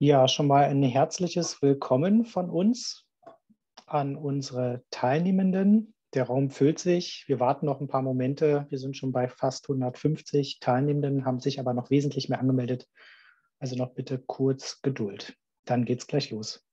Ja, schon mal ein herzliches Willkommen von uns an unsere Teilnehmenden. Der Raum füllt sich. Wir warten noch ein paar Momente. Wir sind schon bei fast 150 Teilnehmenden, haben sich aber noch wesentlich mehr angemeldet. Also noch bitte kurz Geduld. Dann geht's gleich los.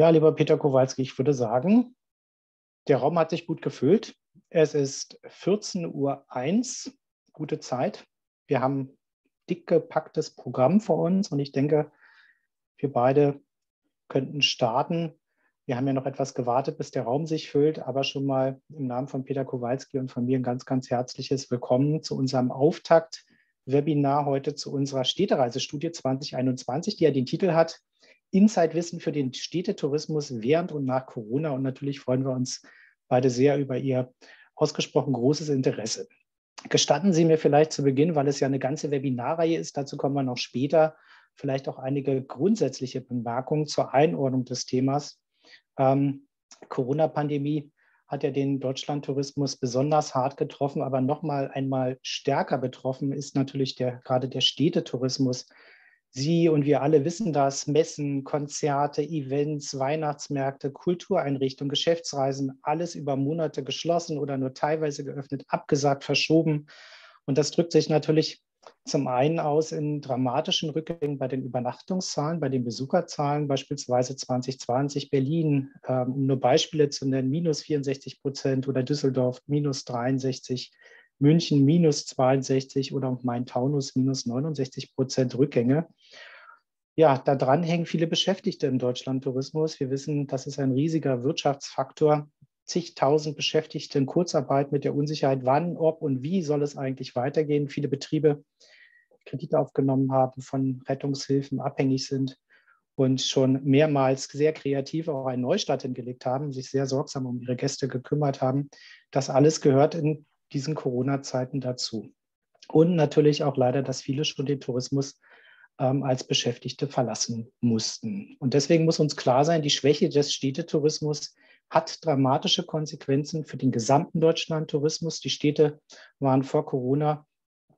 Ja, lieber Peter Kowalski, ich würde sagen, der Raum hat sich gut gefüllt. Es ist 14.01 Uhr, gute Zeit. Wir haben dick gepacktes Programm vor uns und ich denke, wir beide könnten starten. Wir haben ja noch etwas gewartet, bis der Raum sich füllt, aber schon mal im Namen von Peter Kowalski und von mir ein ganz, ganz herzliches Willkommen zu unserem Auftakt-Webinar heute zu unserer Städtereisestudie 2021, die ja den Titel hat Insight-Wissen für den Städtetourismus während und nach Corona. Und natürlich freuen wir uns beide sehr über Ihr ausgesprochen großes Interesse. Gestatten Sie mir vielleicht zu Beginn, weil es ja eine ganze Webinarreihe ist, dazu kommen wir noch später, vielleicht auch einige grundsätzliche Bemerkungen zur Einordnung des Themas. Ähm, Corona-Pandemie hat ja den Deutschlandtourismus besonders hart getroffen, aber noch mal einmal stärker betroffen ist natürlich der, gerade der Städtetourismus, Sie und wir alle wissen das, Messen, Konzerte, Events, Weihnachtsmärkte, Kultureinrichtungen, Geschäftsreisen, alles über Monate geschlossen oder nur teilweise geöffnet, abgesagt, verschoben. Und das drückt sich natürlich zum einen aus in dramatischen Rückgängen bei den Übernachtungszahlen, bei den Besucherzahlen, beispielsweise 2020 Berlin, ähm, um nur Beispiele zu nennen, minus 64 Prozent oder Düsseldorf minus 63 Prozent. München minus 62 oder Main-Taunus minus 69 Prozent Rückgänge. Ja, da dran hängen viele Beschäftigte im Deutschlandtourismus. Wir wissen, das ist ein riesiger Wirtschaftsfaktor. Zigtausend Beschäftigte in Kurzarbeit mit der Unsicherheit, wann, ob und wie soll es eigentlich weitergehen. Viele Betriebe Kredite aufgenommen haben, von Rettungshilfen abhängig sind und schon mehrmals sehr kreativ auch einen Neustart hingelegt haben, sich sehr sorgsam um ihre Gäste gekümmert haben. Das alles gehört in diesen Corona-Zeiten dazu. Und natürlich auch leider, dass viele schon den Tourismus ähm, als Beschäftigte verlassen mussten. Und deswegen muss uns klar sein, die Schwäche des Städtetourismus hat dramatische Konsequenzen für den gesamten Deutschland-Tourismus. Die Städte waren vor Corona,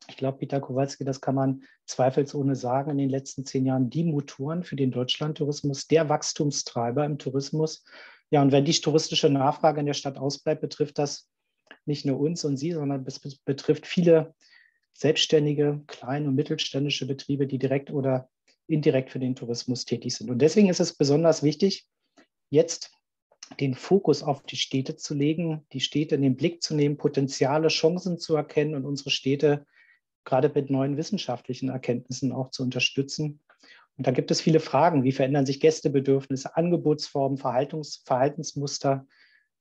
ich glaube, Peter Kowalski, das kann man zweifelsohne sagen, in den letzten zehn Jahren die Motoren für den Deutschland-Tourismus, der Wachstumstreiber im Tourismus. Ja, und wenn die touristische Nachfrage in der Stadt ausbleibt, betrifft das nicht nur uns und Sie, sondern es betrifft viele selbstständige, kleine und mittelständische Betriebe, die direkt oder indirekt für den Tourismus tätig sind. Und deswegen ist es besonders wichtig, jetzt den Fokus auf die Städte zu legen, die Städte in den Blick zu nehmen, Potenziale, Chancen zu erkennen und unsere Städte gerade mit neuen wissenschaftlichen Erkenntnissen auch zu unterstützen. Und da gibt es viele Fragen. Wie verändern sich Gästebedürfnisse, Angebotsformen, Verhaltens, Verhaltensmuster?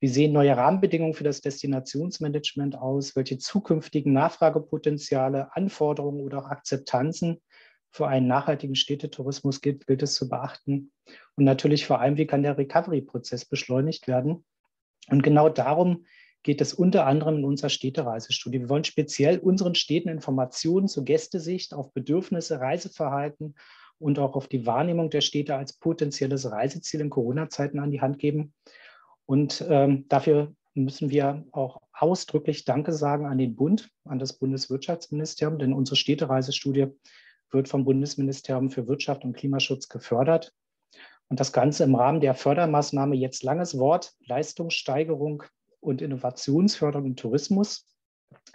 Wie sehen neue Rahmenbedingungen für das Destinationsmanagement aus? Welche zukünftigen Nachfragepotenziale, Anforderungen oder auch Akzeptanzen für einen nachhaltigen Städtetourismus gilt, gilt es zu beachten? Und natürlich vor allem, wie kann der Recovery-Prozess beschleunigt werden? Und genau darum geht es unter anderem in unserer Städtereisestudie. Wir wollen speziell unseren Städten Informationen zur Gästesicht auf Bedürfnisse, Reiseverhalten und auch auf die Wahrnehmung der Städte als potenzielles Reiseziel in Corona-Zeiten an die Hand geben und ähm, dafür müssen wir auch ausdrücklich Danke sagen an den Bund, an das Bundeswirtschaftsministerium, denn unsere Städtereisestudie wird vom Bundesministerium für Wirtschaft und Klimaschutz gefördert. Und das Ganze im Rahmen der Fördermaßnahme jetzt langes Wort Leistungssteigerung und Innovationsförderung im Tourismus,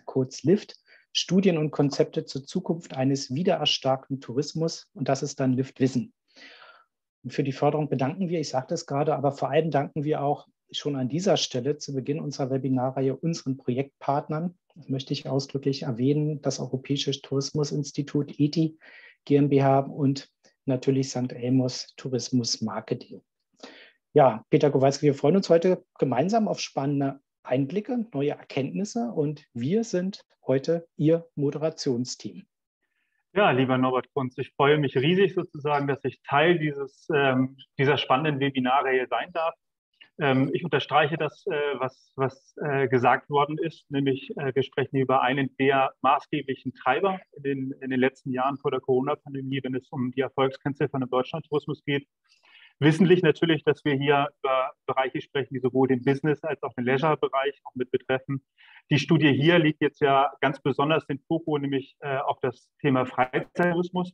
kurz LIFT, Studien und Konzepte zur Zukunft eines wiedererstarkten Tourismus. Und das ist dann LIFT Wissen. Und für die Förderung bedanken wir, ich sagte es gerade, aber vor allem danken wir auch schon an dieser Stelle zu Beginn unserer Webinarreihe unseren Projektpartnern, möchte ich ausdrücklich erwähnen, das Europäische Tourismusinstitut ETI GmbH und natürlich St. Elmos Tourismus Marketing. Ja, Peter Kowalski, wir freuen uns heute gemeinsam auf spannende Einblicke, neue Erkenntnisse und wir sind heute Ihr Moderationsteam. Ja, lieber Norbert Kunz, ich freue mich riesig sozusagen, dass ich Teil dieses, ähm, dieser spannenden Webinarreihe sein darf. Ähm, ich unterstreiche das, äh, was, was äh, gesagt worden ist, nämlich äh, wir sprechen über einen der maßgeblichen Treiber in den, in den letzten Jahren vor der Corona-Pandemie, wenn es um die Erfolgskennziffern im Deutschlandtourismus geht. Wissentlich natürlich, dass wir hier über Bereiche sprechen, die sowohl den Business- als auch den Leisure-Bereich auch mit betreffen. Die Studie hier liegt jetzt ja ganz besonders den Fokus nämlich äh, auf das Thema Freizeittourismus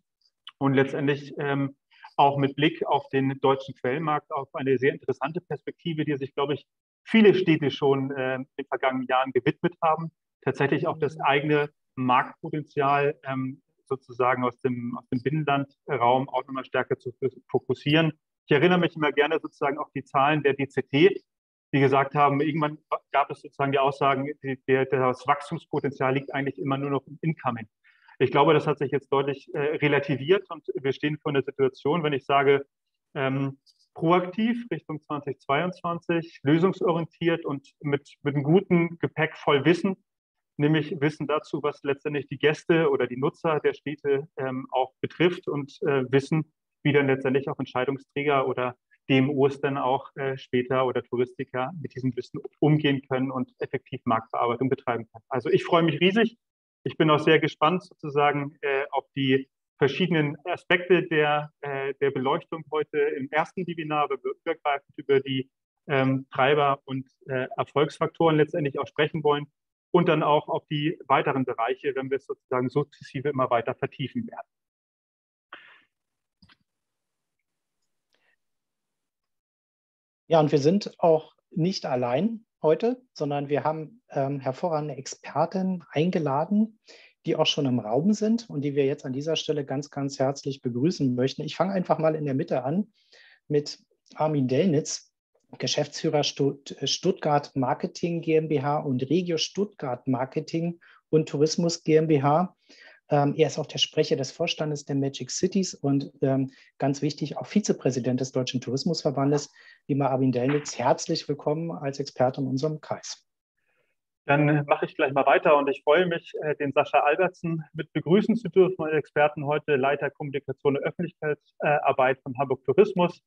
und letztendlich ähm, auch mit Blick auf den deutschen Quellenmarkt auf eine sehr interessante Perspektive, die sich, glaube ich, viele Städte schon äh, in den vergangenen Jahren gewidmet haben. Tatsächlich auch das eigene Marktpotenzial ähm, sozusagen aus dem, aus dem Binnenlandraum auch nochmal stärker zu fokussieren. Ich erinnere mich immer gerne sozusagen auf die Zahlen der DCT, die gesagt haben, irgendwann gab es sozusagen die Aussagen, die, der, das Wachstumspotenzial liegt eigentlich immer nur noch im Incoming. Ich glaube, das hat sich jetzt deutlich äh, relativiert und wir stehen vor einer Situation, wenn ich sage, ähm, proaktiv Richtung 2022, lösungsorientiert und mit, mit einem guten Gepäck voll Wissen, nämlich Wissen dazu, was letztendlich die Gäste oder die Nutzer der Städte ähm, auch betrifft und äh, Wissen, wie dann letztendlich auch Entscheidungsträger oder DMOs dann auch äh, später oder Touristiker mit diesem Wissen umgehen können und effektiv Marktbearbeitung betreiben können. Also ich freue mich riesig. Ich bin auch sehr gespannt sozusagen äh, auf die verschiedenen Aspekte der, äh, der Beleuchtung heute im ersten Webinar, wo wir übergreifend über die ähm, Treiber und äh, Erfolgsfaktoren letztendlich auch sprechen wollen und dann auch auf die weiteren Bereiche, wenn wir es sozusagen sukzessive immer weiter vertiefen werden. Ja, und wir sind auch nicht allein heute, sondern wir haben ähm, hervorragende Experten eingeladen, die auch schon im Raum sind und die wir jetzt an dieser Stelle ganz, ganz herzlich begrüßen möchten. Ich fange einfach mal in der Mitte an mit Armin Dellnitz, Geschäftsführer Stuttgart Marketing GmbH und Regio Stuttgart Marketing und Tourismus GmbH. Ähm, er ist auch der Sprecher des Vorstandes der Magic Cities und ähm, ganz wichtig auch Vizepräsident des Deutschen Tourismusverbandes. Lieber Armin Dellnitz, herzlich willkommen als Experte in unserem Kreis. Dann mache ich gleich mal weiter und ich freue mich, äh, den Sascha Albertsen mit begrüßen zu dürfen, als Experten heute Leiter Kommunikation und Öffentlichkeitsarbeit von Hamburg Tourismus.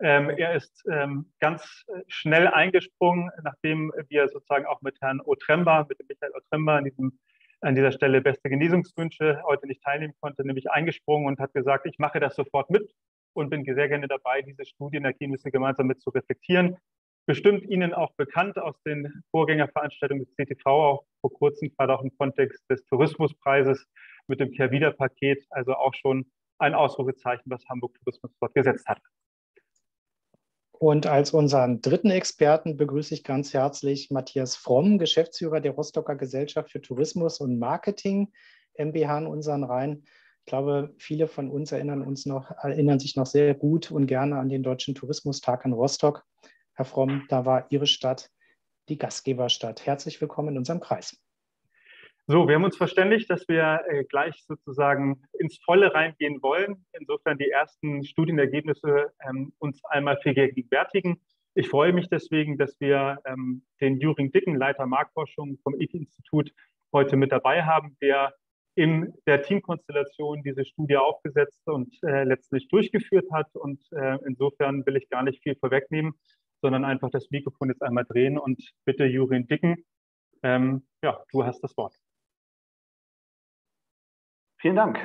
Ähm, er ist ähm, ganz äh, schnell eingesprungen, nachdem wir sozusagen auch mit Herrn Otremba, mit dem Michael Otremba in diesem an dieser Stelle beste Genesungswünsche heute nicht teilnehmen konnte, nämlich eingesprungen und hat gesagt, ich mache das sofort mit und bin sehr gerne dabei, diese Studienergebnisse gemeinsam mit zu reflektieren. Bestimmt Ihnen auch bekannt aus den Vorgängerveranstaltungen des CTV, auch vor kurzem gerade auch im Kontext des Tourismuspreises mit dem Kehrwieder-Paket, also auch schon ein Ausrufezeichen, was Hamburg Tourismus dort gesetzt hat. Und als unseren dritten Experten begrüße ich ganz herzlich Matthias Fromm, Geschäftsführer der Rostocker Gesellschaft für Tourismus und Marketing MBH in unseren Reihen. Ich glaube, viele von uns erinnern, uns noch, erinnern sich noch sehr gut und gerne an den Deutschen Tourismustag in Rostock. Herr Fromm, da war Ihre Stadt die Gastgeberstadt. Herzlich willkommen in unserem Kreis. So, wir haben uns verständigt, dass wir äh, gleich sozusagen ins Volle reingehen wollen. Insofern die ersten Studienergebnisse ähm, uns einmal vergegenwärtigen. Ich freue mich deswegen, dass wir ähm, den Juring Dicken, Leiter Marktforschung vom ETI-Institut, heute mit dabei haben, der in der Teamkonstellation diese Studie aufgesetzt und äh, letztlich durchgeführt hat. Und äh, insofern will ich gar nicht viel vorwegnehmen, sondern einfach das Mikrofon jetzt einmal drehen und bitte Jurin Dicken, ähm, ja, du hast das Wort. Vielen Dank.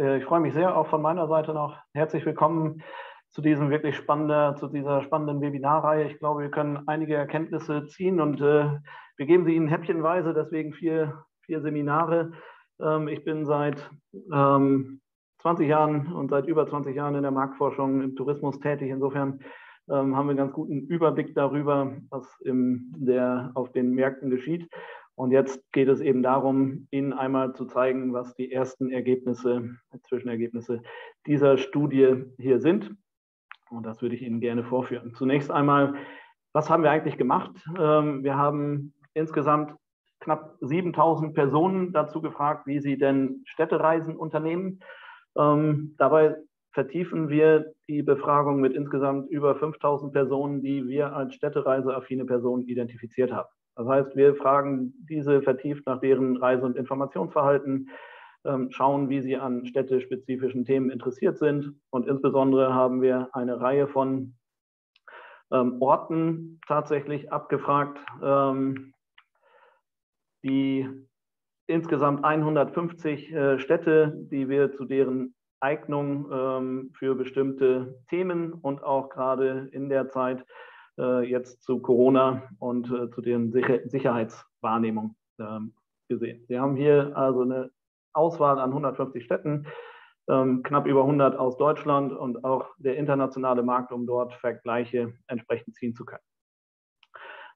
Äh, ich freue mich sehr, auch von meiner Seite noch. Herzlich willkommen zu diesem wirklich spannenden, zu dieser spannenden Webinarreihe. Ich glaube, wir können einige Erkenntnisse ziehen und äh, wir geben sie Ihnen häppchenweise, deswegen vier, vier Seminare. Ähm, ich bin seit ähm, 20 Jahren und seit über 20 Jahren in der Marktforschung im Tourismus tätig. Insofern ähm, haben wir einen ganz guten Überblick darüber, was im, der, auf den Märkten geschieht. Und jetzt geht es eben darum, Ihnen einmal zu zeigen, was die ersten Ergebnisse, Zwischenergebnisse dieser Studie hier sind. Und das würde ich Ihnen gerne vorführen. Zunächst einmal was haben wir eigentlich gemacht? Ähm, wir haben insgesamt knapp 7000 Personen dazu gefragt, wie sie denn Städtereisen unternehmen. Ähm, dabei vertiefen wir die Befragung mit insgesamt über 5000 Personen, die wir als städtereiseaffine Personen identifiziert haben. Das heißt, wir fragen diese vertieft nach deren Reise- und Informationsverhalten, ähm, schauen, wie sie an städtespezifischen Themen interessiert sind. Und insbesondere haben wir eine Reihe von ähm, Orten tatsächlich abgefragt, ähm, die insgesamt 150 äh, Städte, die wir zu deren Eignung für bestimmte Themen und auch gerade in der Zeit jetzt zu Corona und äh, zu deren Sicher Sicherheitswahrnehmung ähm, gesehen. Wir haben hier also eine Auswahl an 150 Städten, ähm, knapp über 100 aus Deutschland und auch der internationale Markt, um dort Vergleiche entsprechend ziehen zu können.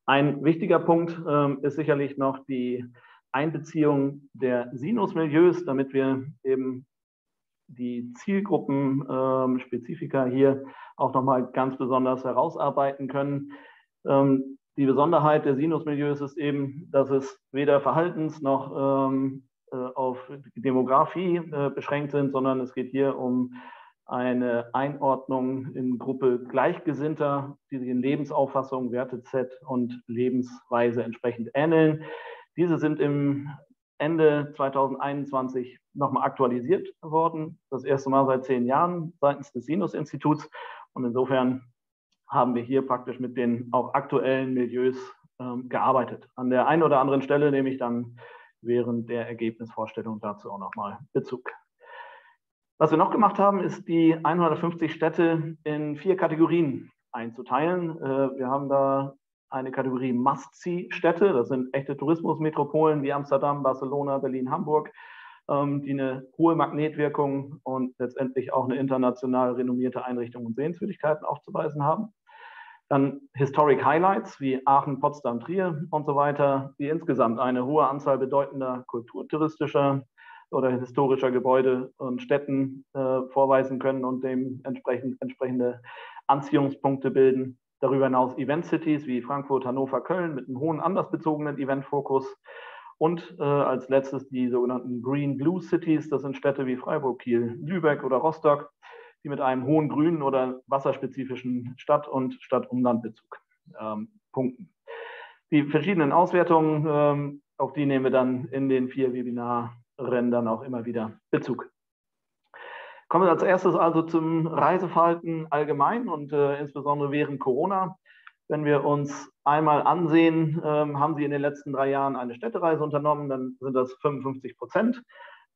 Ein wichtiger Punkt ähm, ist sicherlich noch die Einbeziehung der Sinusmilieus, damit wir eben die Zielgruppenspezifika ähm, hier auch nochmal ganz besonders herausarbeiten können. Ähm, die Besonderheit der Sinusmilieus ist eben, dass es weder Verhaltens- noch ähm, äh, auf Demografie äh, beschränkt sind, sondern es geht hier um eine Einordnung in Gruppe Gleichgesinnter, die sich in Lebensauffassung, Werteset und Lebensweise entsprechend ähneln. Diese sind im Ende 2021 nochmal aktualisiert worden. Das erste Mal seit zehn Jahren seitens des Sinus-Instituts. Und insofern haben wir hier praktisch mit den auch aktuellen Milieus ähm, gearbeitet. An der einen oder anderen Stelle nehme ich dann während der Ergebnisvorstellung dazu auch nochmal Bezug. Was wir noch gemacht haben, ist die 150 Städte in vier Kategorien einzuteilen. Äh, wir haben da eine Kategorie Must-See-Städte. Das sind echte Tourismusmetropolen wie Amsterdam, Barcelona, Berlin, Hamburg, ähm, die eine hohe Magnetwirkung und letztendlich auch eine international renommierte Einrichtung und Sehenswürdigkeiten aufzuweisen haben. Dann Historic Highlights wie Aachen, Potsdam, Trier und so weiter, die insgesamt eine hohe Anzahl bedeutender kulturtouristischer oder historischer Gebäude und Städten äh, vorweisen können und dementsprechend entsprechende Anziehungspunkte bilden. Darüber hinaus Event Cities wie Frankfurt, Hannover, Köln mit einem hohen andersbezogenen Eventfokus. Und äh, als letztes die sogenannten Green Blue Cities. Das sind Städte wie Freiburg, Kiel, Lübeck oder Rostock, die mit einem hohen grünen oder wasserspezifischen Stadt- und Stadt-Umlandbezug ähm, punkten. Die verschiedenen Auswertungen, ähm, auf die nehmen wir dann in den vier Webinaren dann auch immer wieder Bezug. Kommen wir als erstes also zum Reiseverhalten allgemein und äh, insbesondere während Corona. Wenn wir uns einmal ansehen, ähm, haben Sie in den letzten drei Jahren eine Städtereise unternommen, dann sind das 55 Prozent.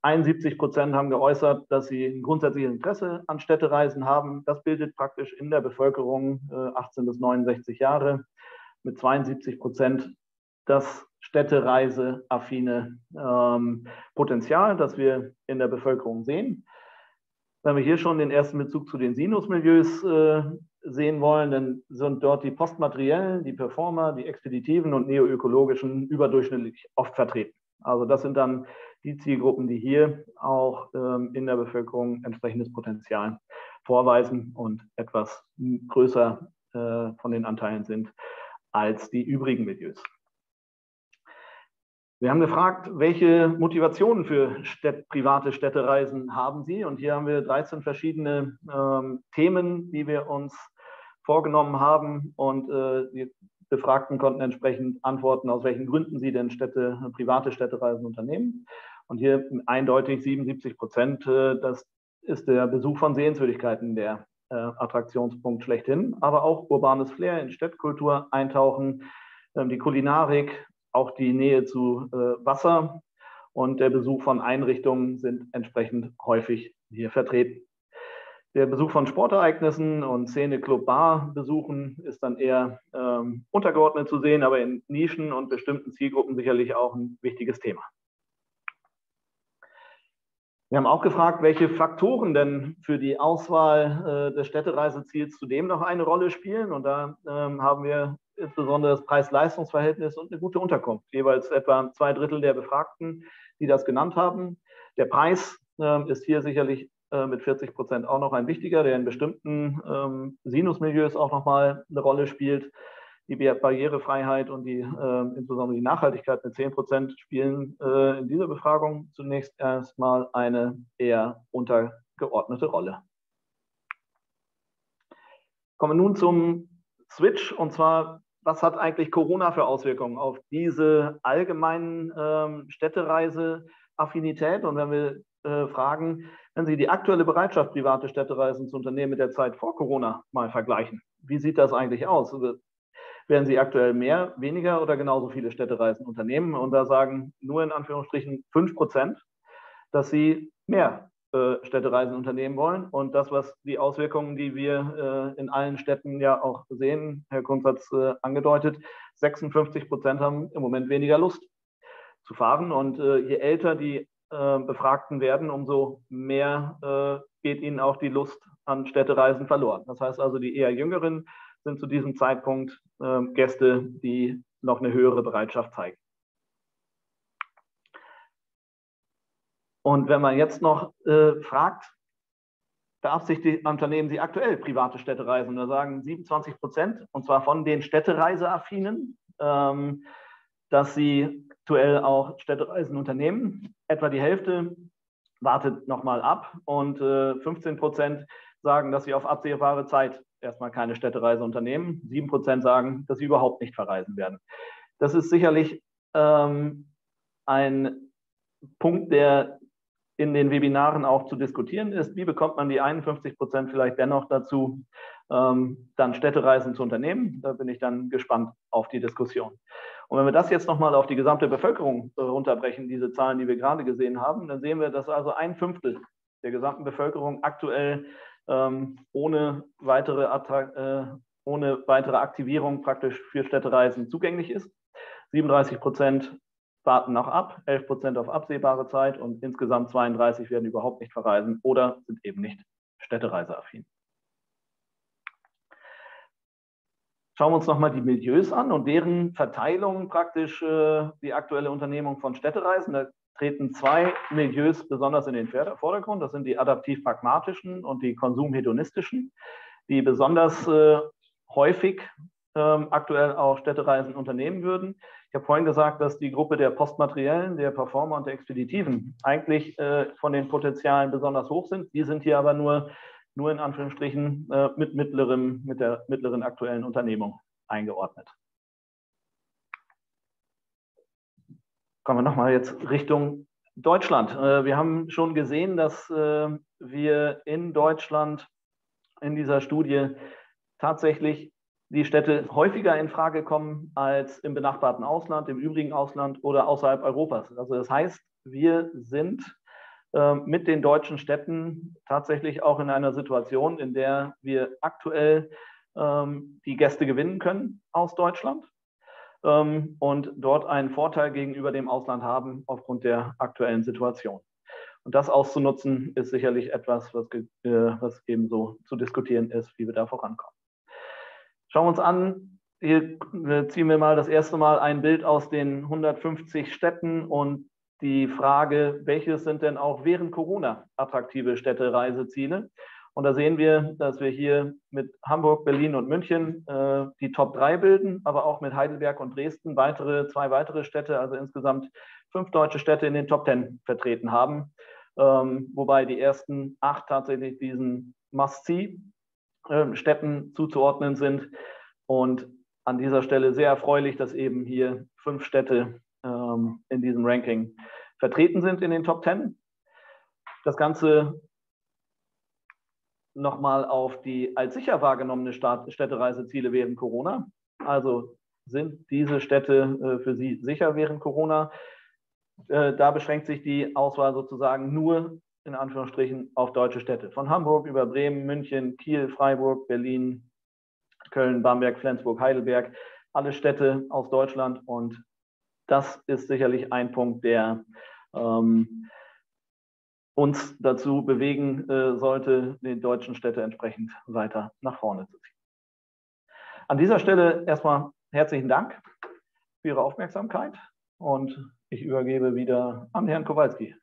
71 Prozent haben geäußert, dass sie ein grundsätzliches Interesse an Städtereisen haben. Das bildet praktisch in der Bevölkerung äh, 18 bis 69 Jahre mit 72 Prozent das städtereiseaffine ähm, Potenzial, das wir in der Bevölkerung sehen. Wenn wir hier schon den ersten Bezug zu den Sinusmilieus äh, sehen wollen, dann sind dort die postmateriellen, die Performer, die expeditiven und neoökologischen überdurchschnittlich oft vertreten. Also das sind dann die Zielgruppen, die hier auch ähm, in der Bevölkerung entsprechendes Potenzial vorweisen und etwas größer äh, von den Anteilen sind als die übrigen Milieus. Wir haben gefragt, welche Motivationen für Städt, private Städtereisen haben Sie? Und hier haben wir 13 verschiedene ähm, Themen, die wir uns vorgenommen haben. Und äh, die Befragten konnten entsprechend antworten, aus welchen Gründen sie denn Städte, private Städtereisen unternehmen. Und hier eindeutig 77 Prozent, äh, das ist der Besuch von Sehenswürdigkeiten der äh, Attraktionspunkt schlechthin, aber auch urbanes Flair in Städtkultur eintauchen, ähm, die Kulinarik, auch die Nähe zu äh, Wasser und der Besuch von Einrichtungen sind entsprechend häufig hier vertreten. Der Besuch von Sportereignissen und Szene Club Bar besuchen ist dann eher ähm, untergeordnet zu sehen, aber in Nischen und bestimmten Zielgruppen sicherlich auch ein wichtiges Thema. Wir haben auch gefragt, welche Faktoren denn für die Auswahl äh, des Städtereiseziels zudem noch eine Rolle spielen. Und da ähm, haben wir insbesondere das Preis-Leistungs-Verhältnis und eine gute Unterkunft. Jeweils etwa zwei Drittel der Befragten, die das genannt haben. Der Preis äh, ist hier sicherlich äh, mit 40 Prozent auch noch ein wichtiger, der in bestimmten ähm, Sinusmilieus auch nochmal eine Rolle spielt. die Barrierefreiheit und die, äh, insbesondere die Nachhaltigkeit mit 10 Prozent spielen äh, in dieser Befragung zunächst erstmal eine eher untergeordnete Rolle. Kommen wir nun zum Switch und zwar, was hat eigentlich Corona für Auswirkungen auf diese allgemeinen ähm, Städtereiseaffinität? Und wenn wir äh, fragen, wenn Sie die aktuelle Bereitschaft, private Städtereisen zu unternehmen mit der Zeit vor Corona mal vergleichen, wie sieht das eigentlich aus? werden Sie aktuell mehr, weniger oder genauso viele Städtereisen unternehmen? Und da sagen nur in Anführungsstrichen 5 Prozent, dass Sie mehr Städtereisen unternehmen wollen. Und das, was die Auswirkungen, die wir äh, in allen Städten ja auch sehen, Herr es äh, angedeutet, 56 Prozent haben im Moment weniger Lust zu fahren. Und äh, je älter die äh, Befragten werden, umso mehr äh, geht ihnen auch die Lust an Städtereisen verloren. Das heißt also, die eher jüngeren sind zu diesem Zeitpunkt äh, Gäste, die noch eine höhere Bereitschaft zeigen. Und wenn man jetzt noch äh, fragt, beabsichtigt Unternehmen Sie aktuell private Städtereisen? Da sagen 27 Prozent, und zwar von den Städtereiseaffinen, ähm, dass sie aktuell auch Städtereisen unternehmen. Etwa die Hälfte wartet nochmal ab und äh, 15 Prozent sagen, dass sie auf absehbare Zeit erstmal keine Städtereise unternehmen. Sieben Prozent sagen, dass sie überhaupt nicht verreisen werden. Das ist sicherlich ähm, ein Punkt, der in den Webinaren auch zu diskutieren ist. Wie bekommt man die 51 Prozent vielleicht dennoch dazu, ähm, dann Städtereisen zu unternehmen? Da bin ich dann gespannt auf die Diskussion. Und wenn wir das jetzt nochmal auf die gesamte Bevölkerung äh, runterbrechen, diese Zahlen, die wir gerade gesehen haben, dann sehen wir, dass also ein Fünftel der gesamten Bevölkerung aktuell ähm, ohne, weitere äh, ohne weitere Aktivierung praktisch für Städtereisen zugänglich ist. 37 Prozent warten noch ab, 11 Prozent auf absehbare Zeit und insgesamt 32 werden überhaupt nicht verreisen oder sind eben nicht städtereiseaffin. Schauen wir uns nochmal die Milieus an und deren Verteilung praktisch äh, die aktuelle Unternehmung von Städtereisen. Da treten zwei Milieus besonders in den Vordergrund. Das sind die adaptiv-pragmatischen und die konsumhedonistischen, die besonders äh, häufig ähm, aktuell auch Städtereisen unternehmen würden. Ich habe vorhin gesagt, dass die Gruppe der Postmateriellen, der Performer und der Expeditiven eigentlich äh, von den Potenzialen besonders hoch sind. Die sind hier aber nur, nur in Anführungsstrichen äh, mit, mittlerem, mit der mittleren aktuellen Unternehmung eingeordnet. Kommen wir nochmal jetzt Richtung Deutschland. Äh, wir haben schon gesehen, dass äh, wir in Deutschland in dieser Studie tatsächlich die Städte häufiger in Frage kommen als im benachbarten Ausland, im übrigen Ausland oder außerhalb Europas. Also das heißt, wir sind äh, mit den deutschen Städten tatsächlich auch in einer Situation, in der wir aktuell ähm, die Gäste gewinnen können aus Deutschland ähm, und dort einen Vorteil gegenüber dem Ausland haben aufgrund der aktuellen Situation. Und das auszunutzen, ist sicherlich etwas, was, äh, was ebenso zu diskutieren ist, wie wir da vorankommen. Schauen wir uns an, hier ziehen wir mal das erste Mal ein Bild aus den 150 Städten und die Frage, welches sind denn auch während Corona attraktive Städtereiseziele? Und da sehen wir, dass wir hier mit Hamburg, Berlin und München äh, die Top 3 bilden, aber auch mit Heidelberg und Dresden weitere, zwei weitere Städte, also insgesamt fünf deutsche Städte in den Top 10 vertreten haben. Ähm, wobei die ersten acht tatsächlich diesen Must-See-Städten ähm, zuzuordnen sind. Und an dieser Stelle sehr erfreulich, dass eben hier fünf Städte ähm, in diesem Ranking vertreten sind in den Top 10. Das Ganze nochmal auf die als sicher wahrgenommene Städtereiseziele während Corona. Also sind diese Städte äh, für Sie sicher während Corona? Äh, da beschränkt sich die Auswahl sozusagen nur in Anführungsstrichen auf deutsche Städte. Von Hamburg über Bremen, München, Kiel, Freiburg, Berlin, Köln, Bamberg, Flensburg, Heidelberg. Alle Städte aus Deutschland. Und das ist sicherlich ein Punkt, der ähm, uns dazu bewegen äh, sollte, die deutschen Städte entsprechend weiter nach vorne zu ziehen. An dieser Stelle erstmal herzlichen Dank für Ihre Aufmerksamkeit und ich übergebe wieder an Herrn Kowalski.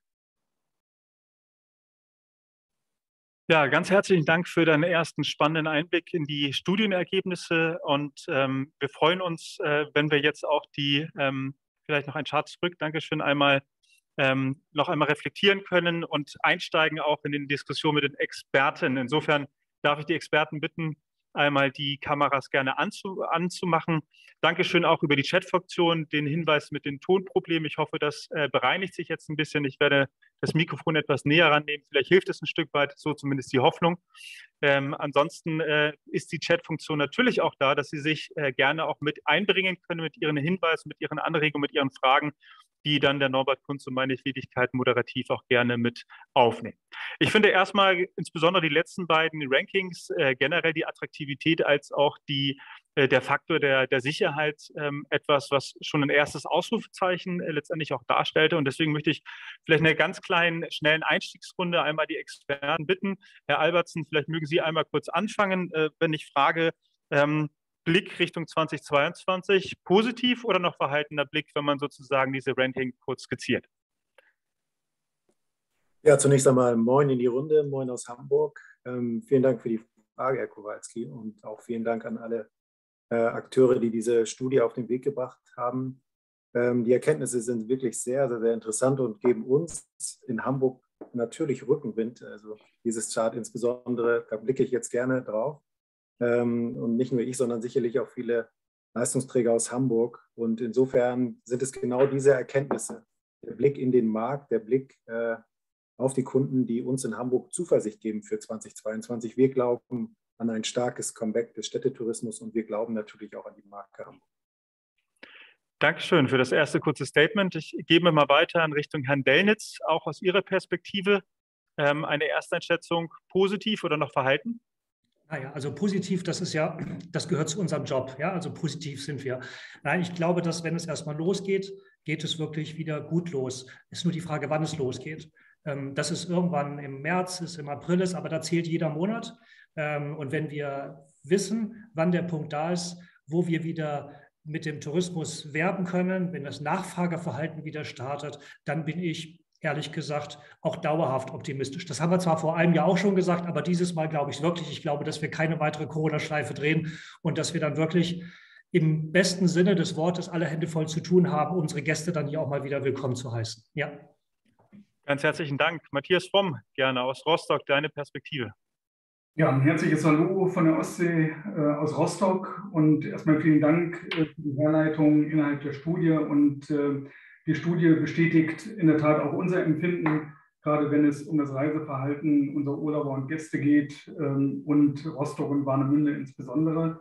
Ja, ganz herzlichen Dank für deinen ersten spannenden Einblick in die Studienergebnisse und ähm, wir freuen uns, äh, wenn wir jetzt auch die, ähm, vielleicht noch ein Chart zurück, Dankeschön, einmal ähm, noch einmal reflektieren können und einsteigen auch in die Diskussion mit den Experten. Insofern darf ich die Experten bitten, einmal die Kameras gerne anzu, anzumachen. Dankeschön auch über die Chatfunktion, den Hinweis mit den Tonproblemen. Ich hoffe, das äh, bereinigt sich jetzt ein bisschen. Ich werde das Mikrofon etwas näher rannehmen. Vielleicht hilft es ein Stück weit, so zumindest die Hoffnung. Ähm, ansonsten äh, ist die Chatfunktion natürlich auch da, dass Sie sich äh, gerne auch mit einbringen können mit Ihren Hinweisen, mit Ihren Anregungen, mit Ihren Fragen die dann der Norbert Kunz und meine Tätigkeit moderativ auch gerne mit aufnehmen. Ich finde erstmal insbesondere die letzten beiden Rankings, äh, generell die Attraktivität als auch die, der Faktor der, der Sicherheit ähm, etwas, was schon ein erstes Ausrufezeichen äh, letztendlich auch darstellte. Und deswegen möchte ich vielleicht eine ganz kleinen, schnellen Einstiegsrunde einmal die Experten bitten. Herr Albertsen, vielleicht mögen Sie einmal kurz anfangen, äh, wenn ich frage, ähm, Blick Richtung 2022 positiv oder noch verhaltener Blick, wenn man sozusagen diese Ranking kurz skizziert? Ja, zunächst einmal Moin in die Runde, Moin aus Hamburg. Ähm, vielen Dank für die Frage, Herr Kowalski, und auch vielen Dank an alle äh, Akteure, die diese Studie auf den Weg gebracht haben. Ähm, die Erkenntnisse sind wirklich sehr, sehr, sehr interessant und geben uns in Hamburg natürlich Rückenwind. Also dieses Chart insbesondere, da blicke ich jetzt gerne drauf. Ähm, und nicht nur ich, sondern sicherlich auch viele Leistungsträger aus Hamburg. Und insofern sind es genau diese Erkenntnisse, der Blick in den Markt, der Blick äh, auf die Kunden, die uns in Hamburg Zuversicht geben für 2022. Wir glauben an ein starkes Comeback des Städtetourismus und wir glauben natürlich auch an die Marke Hamburg. Dankeschön für das erste kurze Statement. Ich gebe mal weiter in Richtung Herrn Dellnitz, auch aus Ihrer Perspektive. Ähm, eine Ersteinschätzung positiv oder noch verhalten? Naja, also positiv, das ist ja, das gehört zu unserem Job. Ja, also positiv sind wir. Nein, ich glaube, dass wenn es erstmal losgeht, geht es wirklich wieder gut los. Es ist nur die Frage, wann es losgeht. Ähm, dass es irgendwann im März ist, im April ist, aber da zählt jeder Monat. Ähm, und wenn wir wissen, wann der Punkt da ist, wo wir wieder mit dem Tourismus werben können, wenn das Nachfrageverhalten wieder startet, dann bin ich ehrlich gesagt auch dauerhaft optimistisch. Das haben wir zwar vor einem Jahr auch schon gesagt, aber dieses Mal glaube ich wirklich. Ich glaube, dass wir keine weitere Corona-Schleife drehen und dass wir dann wirklich im besten Sinne des Wortes alle Hände voll zu tun haben, unsere Gäste dann hier auch mal wieder willkommen zu heißen. Ja. Ganz herzlichen Dank. Matthias Fromm, gerne aus Rostock, deine Perspektive. Ja, ein herzliches Hallo von der Ostsee äh, aus Rostock und erstmal vielen Dank äh, für die Herleitung innerhalb der Studie und äh, die Studie bestätigt in der Tat auch unser Empfinden, gerade wenn es um das Reiseverhalten unserer Urlauber und Gäste geht ähm, und Rostock und Warnemünde insbesondere.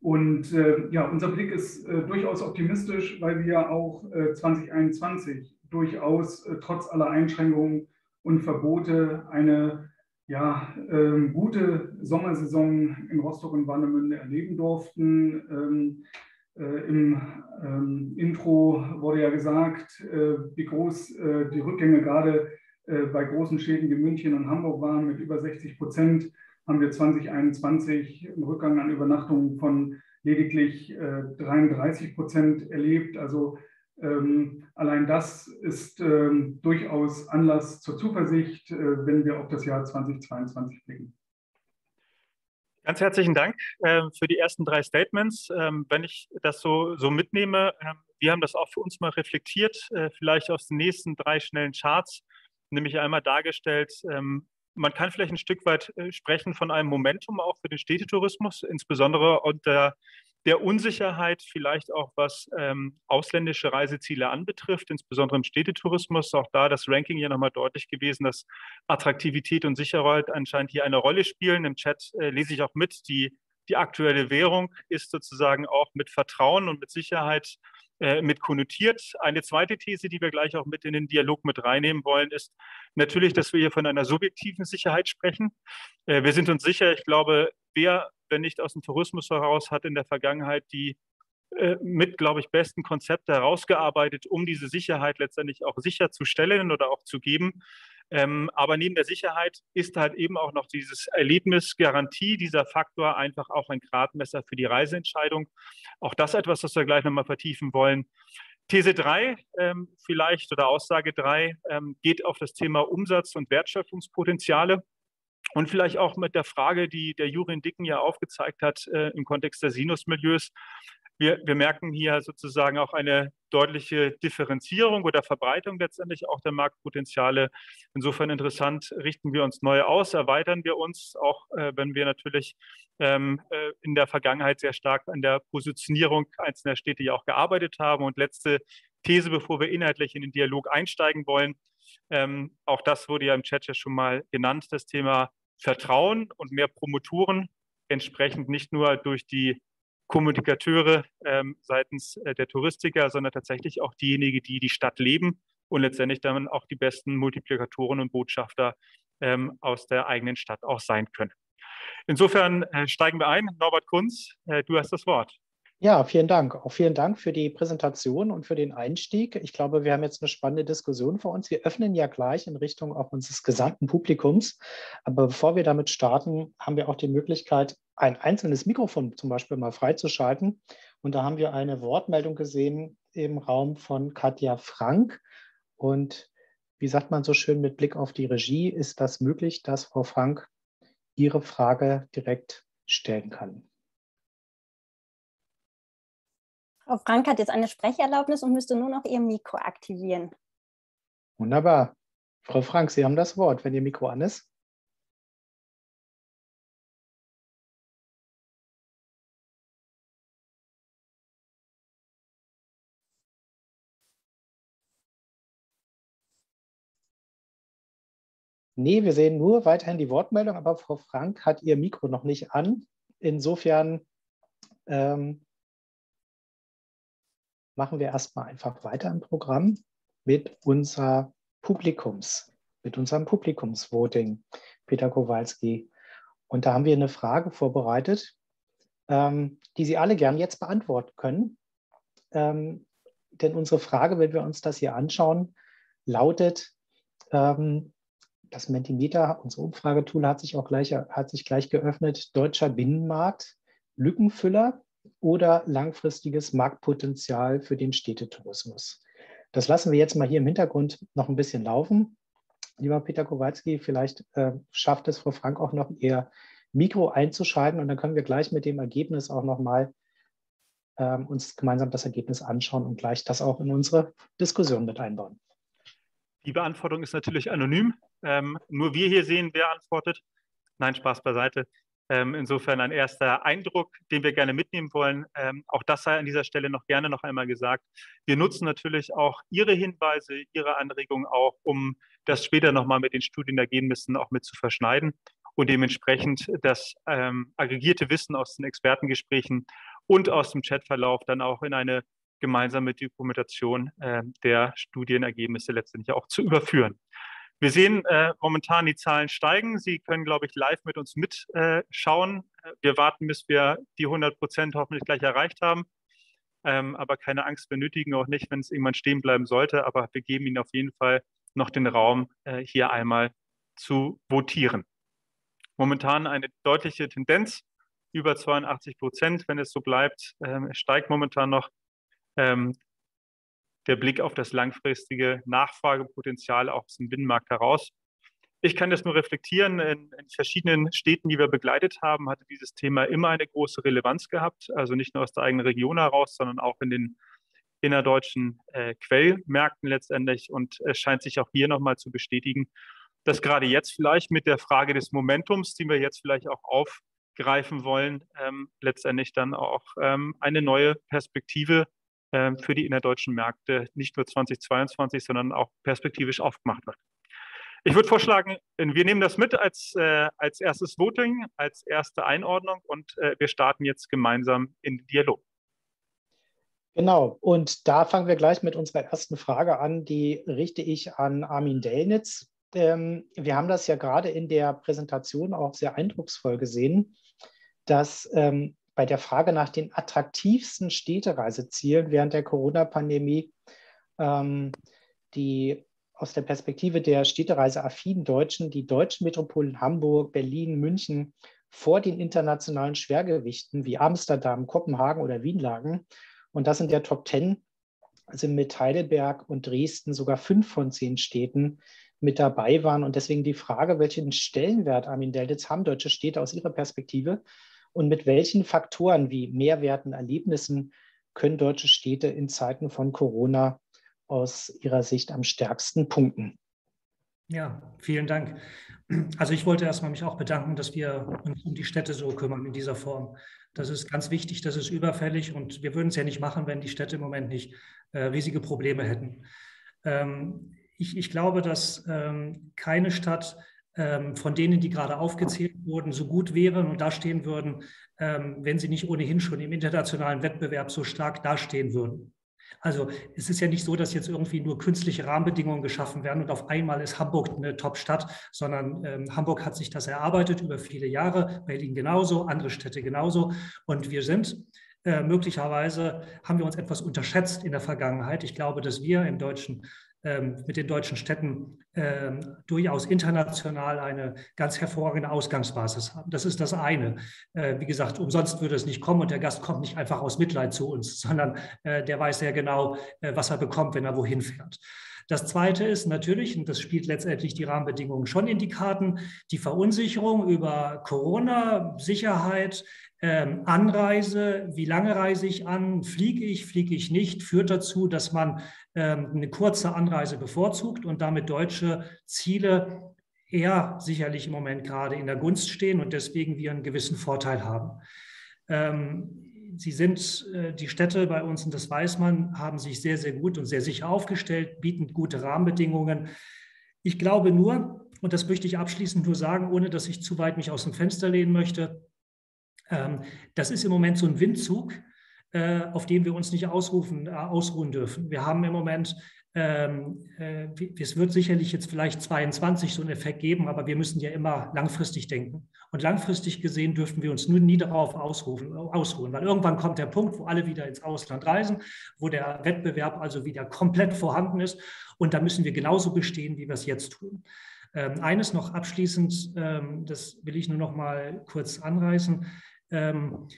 Und äh, ja, unser Blick ist äh, durchaus optimistisch, weil wir auch äh, 2021 durchaus äh, trotz aller Einschränkungen und Verbote eine ja, ähm, gute Sommersaison in Rostock und Warnemünde erleben durften. Ähm, äh, Im ähm, Intro wurde ja gesagt, äh, wie groß äh, die Rückgänge gerade äh, bei großen Städten wie München und Hamburg waren. Mit über 60 Prozent haben wir 2021 einen Rückgang an Übernachtungen von lediglich 33 äh, Prozent erlebt. Also ähm, allein das ist ähm, durchaus Anlass zur Zuversicht, äh, wenn wir auf das Jahr 2022 blicken. Ganz herzlichen Dank äh, für die ersten drei Statements. Ähm, wenn ich das so, so mitnehme, äh, wir haben das auch für uns mal reflektiert, äh, vielleicht aus den nächsten drei schnellen Charts, nämlich einmal dargestellt, ähm, man kann vielleicht ein Stück weit äh, sprechen von einem Momentum auch für den Städtetourismus, insbesondere unter der Unsicherheit, vielleicht auch was ähm, ausländische Reiseziele anbetrifft, insbesondere im Städtetourismus. Auch da das Ranking ja nochmal deutlich gewesen, dass Attraktivität und Sicherheit anscheinend hier eine Rolle spielen. Im Chat äh, lese ich auch mit, die, die aktuelle Währung ist sozusagen auch mit Vertrauen und mit Sicherheit äh, mit konnotiert. Eine zweite These, die wir gleich auch mit in den Dialog mit reinnehmen wollen, ist natürlich, dass wir hier von einer subjektiven Sicherheit sprechen. Äh, wir sind uns sicher, ich glaube, wer wenn nicht aus dem Tourismus heraus, hat in der Vergangenheit die äh, mit, glaube ich, besten Konzepte herausgearbeitet, um diese Sicherheit letztendlich auch sicherzustellen oder auch zu geben. Ähm, aber neben der Sicherheit ist halt eben auch noch dieses Erlebnisgarantie, dieser Faktor einfach auch ein Gradmesser für die Reiseentscheidung. Auch das etwas, das wir gleich nochmal vertiefen wollen. These 3 ähm, vielleicht oder Aussage 3 ähm, geht auf das Thema Umsatz und Wertschöpfungspotenziale. Und vielleicht auch mit der Frage, die der Jurin Dicken ja aufgezeigt hat äh, im Kontext der Sinusmilieus. Wir, wir merken hier sozusagen auch eine deutliche Differenzierung oder Verbreitung letztendlich auch der Marktpotenziale. Insofern interessant, richten wir uns neu aus, erweitern wir uns, auch äh, wenn wir natürlich ähm, äh, in der Vergangenheit sehr stark an der Positionierung einzelner Städte ja auch gearbeitet haben. Und letzte These, bevor wir inhaltlich in den Dialog einsteigen wollen. Ähm, auch das wurde ja im Chat ja schon mal genannt, das Thema Vertrauen und mehr Promotoren, entsprechend nicht nur durch die Kommunikateure ähm, seitens äh, der Touristiker, sondern tatsächlich auch diejenigen, die die Stadt leben und letztendlich dann auch die besten Multiplikatoren und Botschafter ähm, aus der eigenen Stadt auch sein können. Insofern äh, steigen wir ein. Norbert Kunz, äh, du hast das Wort. Ja, vielen Dank. Auch vielen Dank für die Präsentation und für den Einstieg. Ich glaube, wir haben jetzt eine spannende Diskussion vor uns. Wir öffnen ja gleich in Richtung auch unseres gesamten Publikums. Aber bevor wir damit starten, haben wir auch die Möglichkeit, ein einzelnes Mikrofon zum Beispiel mal freizuschalten. Und da haben wir eine Wortmeldung gesehen im Raum von Katja Frank. Und wie sagt man so schön mit Blick auf die Regie, ist das möglich, dass Frau Frank ihre Frage direkt stellen kann. Frau Frank hat jetzt eine Sprecherlaubnis und müsste nur noch ihr Mikro aktivieren. Wunderbar. Frau Frank, Sie haben das Wort, wenn Ihr Mikro an ist. Nee, wir sehen nur weiterhin die Wortmeldung, aber Frau Frank hat ihr Mikro noch nicht an. Insofern ähm, machen wir erstmal einfach weiter im Programm mit unserer Publikums, mit unserem Publikumsvoting, Peter Kowalski. Und da haben wir eine Frage vorbereitet, ähm, die Sie alle gern jetzt beantworten können. Ähm, denn unsere Frage, wenn wir uns das hier anschauen, lautet, ähm, das Mentimeter, unser Umfragetool, hat sich auch gleich, hat sich gleich geöffnet, deutscher Binnenmarkt, Lückenfüller oder langfristiges Marktpotenzial für den Städtetourismus. Das lassen wir jetzt mal hier im Hintergrund noch ein bisschen laufen. Lieber Peter Kowalski, vielleicht äh, schafft es Frau Frank auch noch, ihr Mikro einzuschalten und dann können wir gleich mit dem Ergebnis auch nochmal ähm, uns gemeinsam das Ergebnis anschauen und gleich das auch in unsere Diskussion mit einbauen. Die Beantwortung ist natürlich anonym. Ähm, nur wir hier sehen, wer antwortet. Nein, Spaß beiseite. Ähm, insofern ein erster Eindruck, den wir gerne mitnehmen wollen. Ähm, auch das sei an dieser Stelle noch gerne noch einmal gesagt. Wir nutzen natürlich auch Ihre Hinweise, Ihre Anregungen auch, um das später nochmal mit den Studienergebnissen auch mit zu verschneiden und dementsprechend das ähm, aggregierte Wissen aus den Expertengesprächen und aus dem Chatverlauf dann auch in eine gemeinsame Dokumentation äh, der Studienergebnisse letztendlich auch zu überführen. Wir sehen äh, momentan die Zahlen steigen. Sie können, glaube ich, live mit uns mitschauen. Wir warten, bis wir die 100 Prozent hoffentlich gleich erreicht haben. Ähm, aber keine Angst, wir nötigen auch nicht, wenn es irgendwann stehen bleiben sollte. Aber wir geben Ihnen auf jeden Fall noch den Raum, äh, hier einmal zu votieren. Momentan eine deutliche Tendenz, über 82 Prozent, wenn es so bleibt. Ähm, steigt momentan noch. Ähm, der Blick auf das langfristige Nachfragepotenzial aus dem Binnenmarkt heraus. Ich kann das nur reflektieren. In, in, verschiedenen Städten, die wir begleitet haben, hatte dieses Thema immer eine große Relevanz gehabt. Also nicht nur aus der eigenen Region heraus, sondern auch in den innerdeutschen äh, Quellmärkten letztendlich. Und es scheint sich auch hier nochmal zu bestätigen, dass gerade jetzt vielleicht mit der Frage des Momentums, die wir jetzt vielleicht auch aufgreifen wollen, ähm, letztendlich dann auch ähm, eine neue Perspektive für die innerdeutschen Märkte nicht nur 2022, sondern auch perspektivisch aufgemacht wird. Ich würde vorschlagen, wir nehmen das mit als, äh, als erstes Voting, als erste Einordnung und äh, wir starten jetzt gemeinsam in den Dialog. Genau, und da fangen wir gleich mit unserer ersten Frage an. Die richte ich an Armin Delnitz. Ähm, wir haben das ja gerade in der Präsentation auch sehr eindrucksvoll gesehen, dass ähm, bei der Frage nach den attraktivsten Städtereisezielen während der Corona-Pandemie, ähm, die aus der Perspektive der städtereiseaffinen Deutschen die deutschen Metropolen Hamburg, Berlin, München vor den internationalen Schwergewichten wie Amsterdam, Kopenhagen oder Wien lagen. Und das in der Top 10 sind mit Heidelberg und Dresden sogar fünf von zehn Städten mit dabei waren. Und deswegen die Frage, welchen Stellenwert, Armin Deltitz, haben deutsche Städte aus Ihrer Perspektive und mit welchen Faktoren wie Mehrwerten, Erlebnissen können deutsche Städte in Zeiten von Corona aus Ihrer Sicht am stärksten punkten? Ja, vielen Dank. Also ich wollte erstmal mich auch bedanken, dass wir uns um die Städte so kümmern in dieser Form. Das ist ganz wichtig, das ist überfällig und wir würden es ja nicht machen, wenn die Städte im Moment nicht äh, riesige Probleme hätten. Ähm, ich, ich, glaube, dass ähm, keine Stadt von denen, die gerade aufgezählt wurden, so gut wären und dastehen würden, ähm, wenn sie nicht ohnehin schon im internationalen Wettbewerb so stark dastehen würden. Also es ist ja nicht so, dass jetzt irgendwie nur künstliche Rahmenbedingungen geschaffen werden und auf einmal ist Hamburg eine Top-Stadt, sondern ähm, Hamburg hat sich das erarbeitet über viele Jahre, Berlin genauso, andere Städte genauso. Und wir sind äh, möglicherweise, haben wir uns etwas unterschätzt in der Vergangenheit. Ich glaube, dass wir im deutschen ähm, mit den deutschen Städten ähm, durchaus international eine ganz hervorragende Ausgangsbasis haben. Das ist das eine. Äh, wie gesagt, umsonst würde es nicht kommen und der Gast kommt nicht einfach aus Mitleid zu uns, sondern äh, der weiß sehr genau, äh, was er bekommt, wenn er wohin fährt. Das Zweite ist natürlich, und das spielt letztendlich die Rahmenbedingungen schon in die Karten, die Verunsicherung über Corona, Sicherheit, ähm, Anreise, wie lange reise ich an, fliege ich, fliege ich nicht, führt dazu, dass man ähm, eine kurze Anreise bevorzugt und damit deutsche Ziele eher sicherlich im Moment gerade in der Gunst stehen und deswegen wir einen gewissen Vorteil haben. Ähm, sie sind, äh, die Städte bei uns, und das weiß man, haben sich sehr, sehr gut und sehr sicher aufgestellt, bieten gute Rahmenbedingungen. Ich glaube nur, und das möchte ich abschließend nur sagen, ohne dass ich zu weit mich aus dem Fenster lehnen möchte, das ist im Moment so ein Windzug, äh, auf dem wir uns nicht ausrufen, äh, ausruhen dürfen. Wir haben im Moment, ähm, äh, es wird sicherlich jetzt vielleicht 22 so einen Effekt geben, aber wir müssen ja immer langfristig denken. Und langfristig gesehen dürfen wir uns nun nie darauf ausrufen, ausruhen, weil irgendwann kommt der Punkt, wo alle wieder ins Ausland reisen, wo der Wettbewerb also wieder komplett vorhanden ist. Und da müssen wir genauso bestehen, wie wir es jetzt tun. Ähm, eines noch abschließend, ähm, das will ich nur noch mal kurz anreißen. Ähm,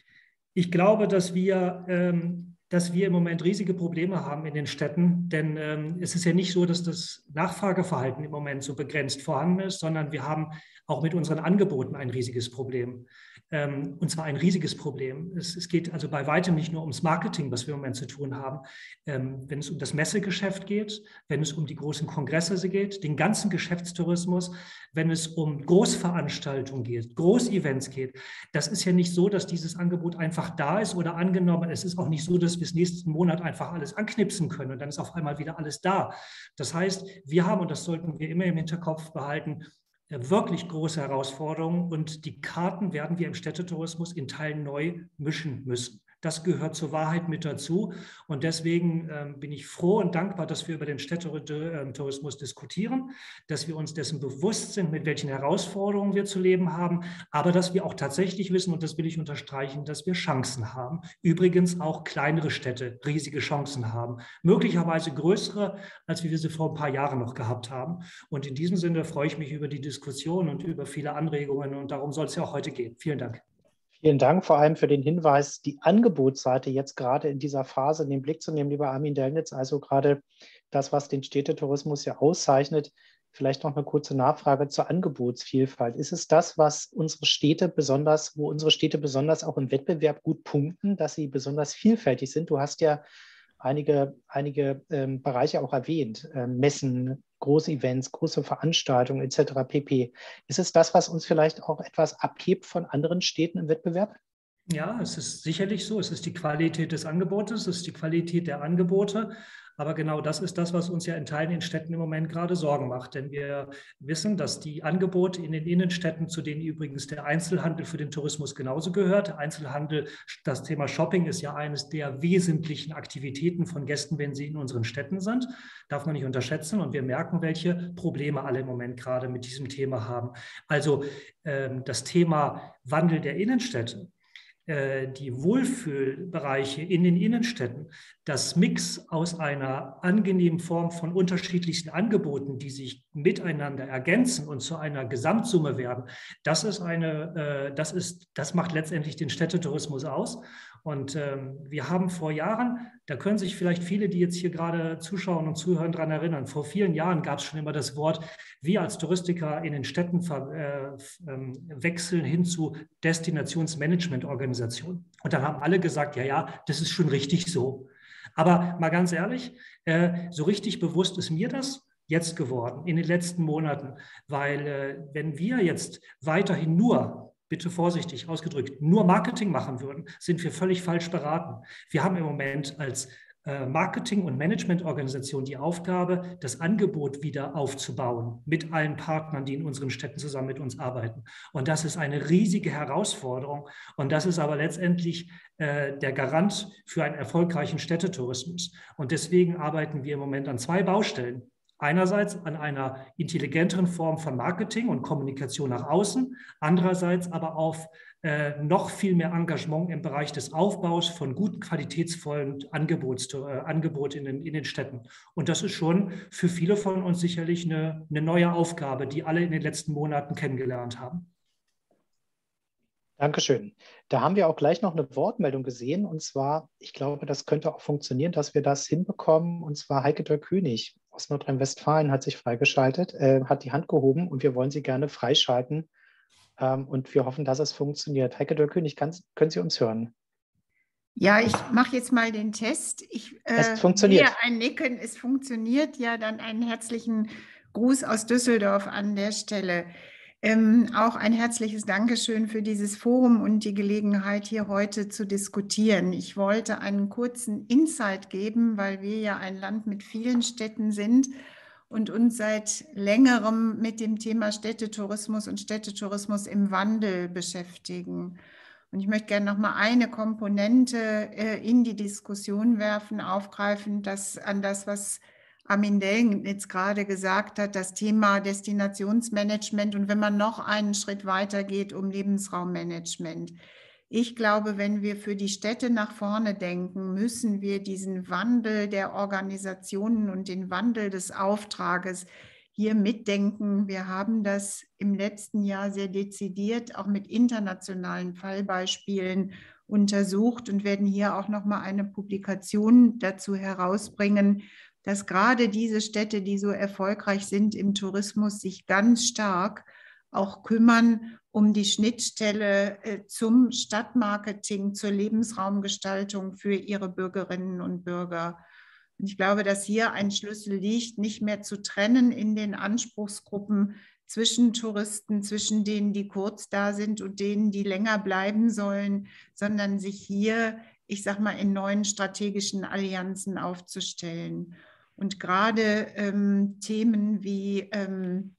ich glaube, dass wir, ähm, dass wir im Moment riesige Probleme haben in den Städten, denn ähm, es ist ja nicht so, dass das Nachfrageverhalten im Moment so begrenzt vorhanden ist, sondern wir haben auch mit unseren Angeboten ein riesiges Problem. Ähm, und zwar ein riesiges Problem. Es, geht also bei weitem nicht nur ums Marketing, was wir im Moment zu tun haben. Ähm, wenn es um das Messegeschäft geht, wenn es um die großen Kongresse geht, den ganzen Geschäftstourismus, wenn es um Großveranstaltungen geht, Großevents geht. Das ist ja nicht so, dass dieses Angebot einfach da ist oder angenommen. Es ist auch nicht so, dass wir es nächsten Monat einfach alles anknipsen können und dann ist auf einmal wieder alles da. Das heißt, wir haben, und das sollten wir immer im Hinterkopf behalten, wirklich große Herausforderungen und die Karten werden wir im Städtetourismus in Teilen neu mischen müssen. Das gehört zur Wahrheit mit dazu. Und deswegen ähm, bin ich froh und dankbar, dass wir über den Städtetourismus diskutieren, dass wir uns dessen bewusst sind, mit welchen Herausforderungen wir zu leben haben, aber dass wir auch tatsächlich wissen, und das will ich unterstreichen, dass wir Chancen haben. Übrigens auch kleinere Städte riesige Chancen haben, möglicherweise größere, als wir sie vor ein paar Jahren noch gehabt haben. Und in diesem Sinne freue ich mich über die Diskussion und über viele Anregungen. Und darum soll es ja auch heute gehen. Vielen Dank. Vielen Dank vor allem für den Hinweis, die Angebotsseite jetzt gerade in dieser Phase in den Blick zu nehmen, lieber Armin Delnitz. Also gerade das, was den Städtetourismus ja auszeichnet. Vielleicht noch eine kurze Nachfrage zur Angebotsvielfalt. Ist es das, was unsere Städte besonders, wo unsere Städte besonders auch im Wettbewerb gut punkten, dass sie besonders vielfältig sind? Du hast ja einige, einige ähm, Bereiche auch erwähnt, ähm, Messen, große Events, große Veranstaltungen etc. pp. Ist es das, was uns vielleicht auch etwas abhebt von anderen Städten im Wettbewerb? Ja, es ist sicherlich so. Es ist die Qualität des Angebotes, es ist die Qualität der Angebote. Aber genau das ist das, was uns ja in Teilen in Städten im Moment gerade Sorgen macht. Denn wir wissen, dass die Angebote in den Innenstädten, zu denen übrigens der Einzelhandel für den Tourismus genauso gehört, Einzelhandel, das Thema Shopping ist ja eines der wesentlichen Aktivitäten von Gästen, wenn sie in unseren Städten sind. Darf man nicht unterschätzen. Und wir merken, welche Probleme alle im Moment gerade mit diesem Thema haben. Also ähm, das Thema Wandel der Innenstädte die Wohlfühlbereiche in den Innenstädten, das Mix aus einer angenehmen Form von unterschiedlichsten Angeboten, die sich miteinander ergänzen und zu einer Gesamtsumme werden, das ist eine, äh, das ist, das macht letztendlich den Städtetourismus aus. Und ähm, wir haben vor Jahren, da können sich vielleicht viele, die jetzt hier gerade zuschauen und zuhören, daran erinnern, vor vielen Jahren gab es schon immer das Wort, wir als Touristiker in den Städten äh, ähm, wechseln hin zu Destinationsmanagementorganisationen. Und dann haben alle gesagt, ja, ja, das ist schon richtig so. Aber mal ganz ehrlich, äh, so richtig bewusst ist mir das jetzt geworden in den letzten Monaten, weil äh, wenn wir jetzt weiterhin nur bitte vorsichtig ausgedrückt, nur Marketing machen würden, sind wir völlig falsch beraten. Wir haben im Moment als äh, Marketing- und Managementorganisation die Aufgabe, das Angebot wieder aufzubauen mit allen Partnern, die in unseren Städten zusammen mit uns arbeiten. Und das ist eine riesige Herausforderung. Und das ist aber letztendlich äh, der Garant für einen erfolgreichen Städtetourismus. Und deswegen arbeiten wir im Moment an zwei Baustellen. Einerseits an einer intelligenteren Form von Marketing und Kommunikation nach außen, andererseits aber auf äh, noch viel mehr Engagement im Bereich des Aufbaus von guten, qualitätsvollen Angebots, äh, Angebot in den, in den Städten. Und das ist schon für viele von uns sicherlich eine, eine neue Aufgabe, die alle in den letzten Monaten kennengelernt haben. Dankeschön. Da haben wir auch gleich noch eine Wortmeldung gesehen. Und zwar, ich glaube, das könnte auch funktionieren, dass wir das hinbekommen. Und zwar Heike der König aus Nordrhein-Westfalen hat sich freigeschaltet, äh, hat die Hand gehoben und wir wollen sie gerne freischalten. Ähm, und wir hoffen, dass es funktioniert. Heike der König, kann, können Sie uns hören? Ja, ich mache jetzt mal den Test. Ich, äh, es funktioniert. ein Nicken, es funktioniert. Ja, dann einen herzlichen Gruß aus Düsseldorf an der Stelle. Ähm, auch ein herzliches Dankeschön für dieses Forum und die Gelegenheit, hier heute zu diskutieren. Ich wollte einen kurzen Insight geben, weil wir ja ein Land mit vielen Städten sind und uns seit längerem mit dem Thema Städtetourismus und Städtetourismus im Wandel beschäftigen. Und ich möchte gerne noch mal eine Komponente äh, in die Diskussion werfen, aufgreifen, das an das, was Armin Dellen jetzt gerade gesagt hat, das Thema Destinationsmanagement und wenn man noch einen Schritt weiter geht, um Lebensraummanagement. Ich glaube, wenn wir für die Städte nach vorne denken, müssen wir diesen Wandel der Organisationen und den Wandel des Auftrages hier mitdenken. Wir haben das im letzten Jahr sehr dezidiert auch mit internationalen Fallbeispielen untersucht und werden hier auch noch mal eine Publikation dazu herausbringen, dass gerade diese Städte, die so erfolgreich sind im Tourismus, sich ganz stark auch kümmern um die Schnittstelle äh, zum Stadtmarketing, zur Lebensraumgestaltung für ihre Bürgerinnen und Bürger. Und ich glaube, dass hier ein Schlüssel liegt, nicht mehr zu trennen in den Anspruchsgruppen zwischen Touristen, zwischen denen, die kurz da sind und denen, die länger bleiben sollen, sondern sich hier, ich sage mal, in neuen strategischen Allianzen aufzustellen. Und gerade ähm, Themen wie ähm,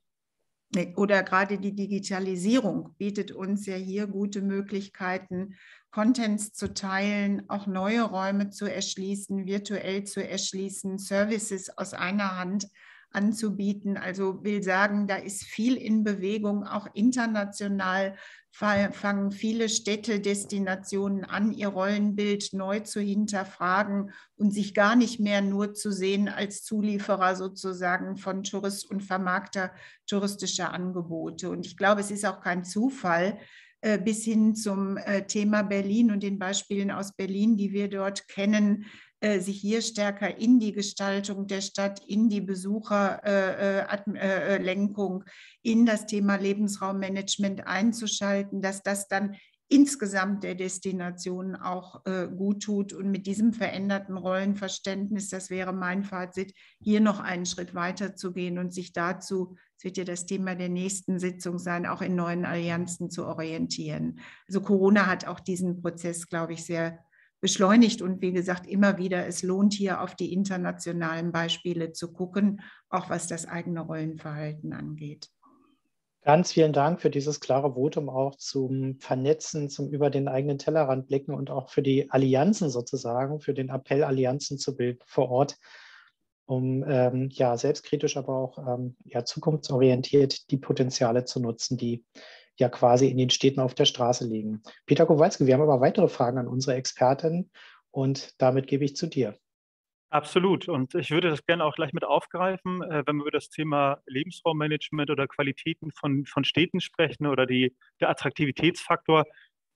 oder gerade die Digitalisierung bietet uns ja hier gute Möglichkeiten, Contents zu teilen, auch neue Räume zu erschließen, virtuell zu erschließen, Services aus einer Hand anzubieten. Also will sagen, da ist viel in Bewegung, auch international fangen viele Städte, Destinationen an, ihr Rollenbild neu zu hinterfragen und sich gar nicht mehr nur zu sehen als Zulieferer sozusagen von Tourist und Vermarkter touristischer Angebote. Und ich glaube, es ist auch kein Zufall, äh, bis hin zum äh, Thema Berlin und den Beispielen aus Berlin, die wir dort kennen, äh, sich hier stärker in die Gestaltung der Stadt, in die Besucherlenkung, in das Thema Lebensraummanagement einzuschalten, dass das dann insgesamt der Destination auch äh, gut tut. Und mit diesem veränderten Rollenverständnis, das wäre mein Fazit, hier noch einen Schritt weiter zu gehen und sich dazu, das wird ja das Thema der nächsten Sitzung sein, auch in neuen Allianzen zu orientieren. Also Corona hat auch diesen Prozess, glaube ich, sehr beschleunigt. Und wie gesagt, immer wieder, es lohnt hier auf die internationalen Beispiele zu gucken, auch was das eigene Rollenverhalten angeht. Ganz vielen Dank für dieses klare Votum auch zum Vernetzen, zum über den eigenen Tellerrand blicken und auch für die Allianzen sozusagen, für den Appell, Allianzen zu bilden vor Ort, um ähm, ja selbstkritisch, aber auch ähm, ja, zukunftsorientiert die Potenziale zu nutzen, die ja quasi in den Städten auf der Straße liegen. Peter Kowalski, wir haben aber weitere Fragen an unsere Expertin und damit gebe ich zu dir. Absolut. Und ich würde das gerne auch gleich mit aufgreifen, äh, wenn wir über das Thema Lebensraummanagement oder Qualitäten von, von Städten sprechen oder die, der Attraktivitätsfaktor.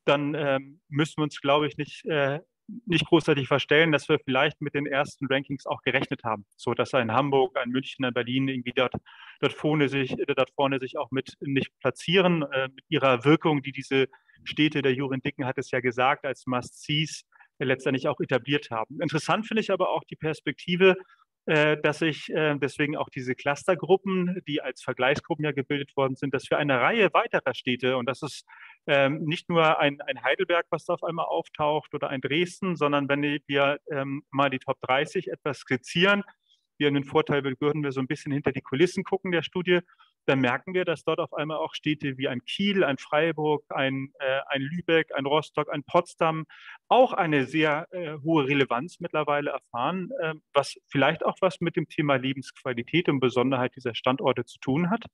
dann ähm, müssen wir uns, glaube ich, nicht, äh, nicht großartig verstellen, dass wir vielleicht mit den ersten Rankings auch gerechnet haben, so dass ein Hamburg, ein München, ein Berlin irgendwie dort, dort, vorne, sich, dort vorne sich auch mit nicht platzieren, äh, mit ihrer Wirkung, die diese Städte, der Jurin Dicken hat es ja gesagt, als Must-Sees äh, letztendlich auch etabliert haben. Interessant finde ich aber auch die Perspektive, äh, dass sich äh, deswegen auch diese Clustergruppen, die als Vergleichsgruppen ja gebildet worden sind, dass für eine Reihe weiterer Städte, und das ist ähm, nicht nur ein, ein, Heidelberg, was da auf einmal auftaucht oder ein Dresden, sondern wenn wir ähm, mal die Top 30 etwas skizzieren, wir haben den Vorteil, würden wir so ein bisschen hinter die Kulissen gucken der Studie, dann merken wir, dass dort auf einmal auch Städte wie ein Kiel, ein Freiburg, ein, äh, ein Lübeck, ein Rostock, ein Potsdam auch eine sehr äh, hohe Relevanz mittlerweile erfahren, äh, was vielleicht auch was mit dem Thema Lebensqualität und Besonderheit dieser Standorte zu tun hat.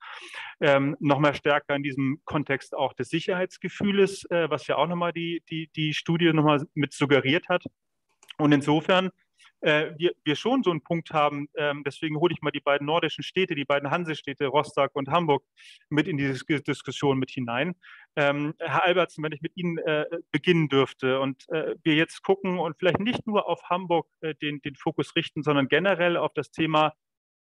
Ähm, nochmal stärker in diesem Kontext auch des Sicherheitsgefühles, äh, was ja auch nochmal die, die, die Studie nochmal mit suggeriert hat. Und insofern äh, wir, wir schon so einen Punkt haben. Ähm, deswegen hole ich mal die beiden nordischen Städte, die beiden Hansestädte, Rostock und Hamburg, mit in diese Diskussion mit hinein. Ähm, Herr Albertsen, wenn ich mit Ihnen äh, beginnen dürfte und äh, wir jetzt gucken und vielleicht nicht nur auf Hamburg äh, den, den Fokus richten, sondern generell auf das Thema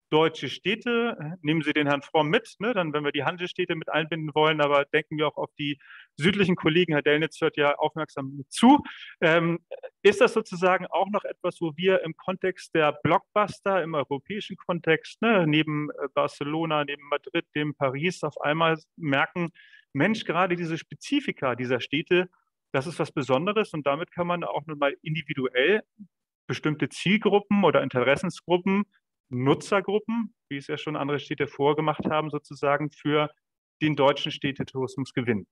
deutsche Städte. Nehmen Sie den Herrn Fromm mit, ne? dann, wenn wir die Handelsstädte mit einbinden wollen, aber denken wir auch auf die südlichen Kollegen. Herr Dellnitz hört ja aufmerksam zu. Ähm, ist das sozusagen auch noch etwas, wo wir im Kontext der Blockbuster, im europäischen Kontext, ne, neben äh, Barcelona, neben Madrid, neben Paris, auf einmal merken, Mensch, gerade diese Spezifika dieser Städte, das ist was Besonderes und damit kann man auch nochmal individuell bestimmte Zielgruppen oder Interessensgruppen Nutzergruppen, wie es ja schon andere Städte vorgemacht haben, sozusagen für den deutschen Städtetourismus gewinnen?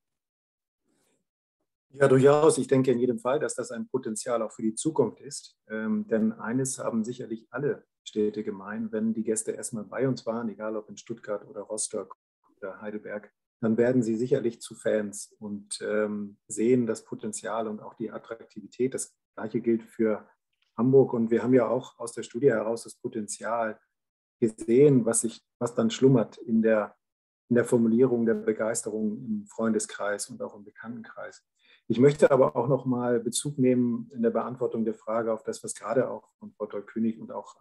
Ja, durchaus. Ich denke in jedem Fall, dass das ein Potenzial auch für die Zukunft ist. Ähm, denn eines haben sicherlich alle Städte gemein, wenn die Gäste erstmal bei uns waren, egal ob in Stuttgart oder Rostock oder Heidelberg, dann werden sie sicherlich zu Fans und ähm, sehen das Potenzial und auch die Attraktivität. Das gleiche gilt für Hamburg. Und wir haben ja auch aus der Studie heraus das Potenzial gesehen, was, sich, was dann schlummert in der, in der Formulierung der Begeisterung im Freundeskreis und auch im Bekanntenkreis. Ich möchte aber auch noch mal Bezug nehmen in der Beantwortung der Frage auf das, was gerade auch von Frau Doll-König und auch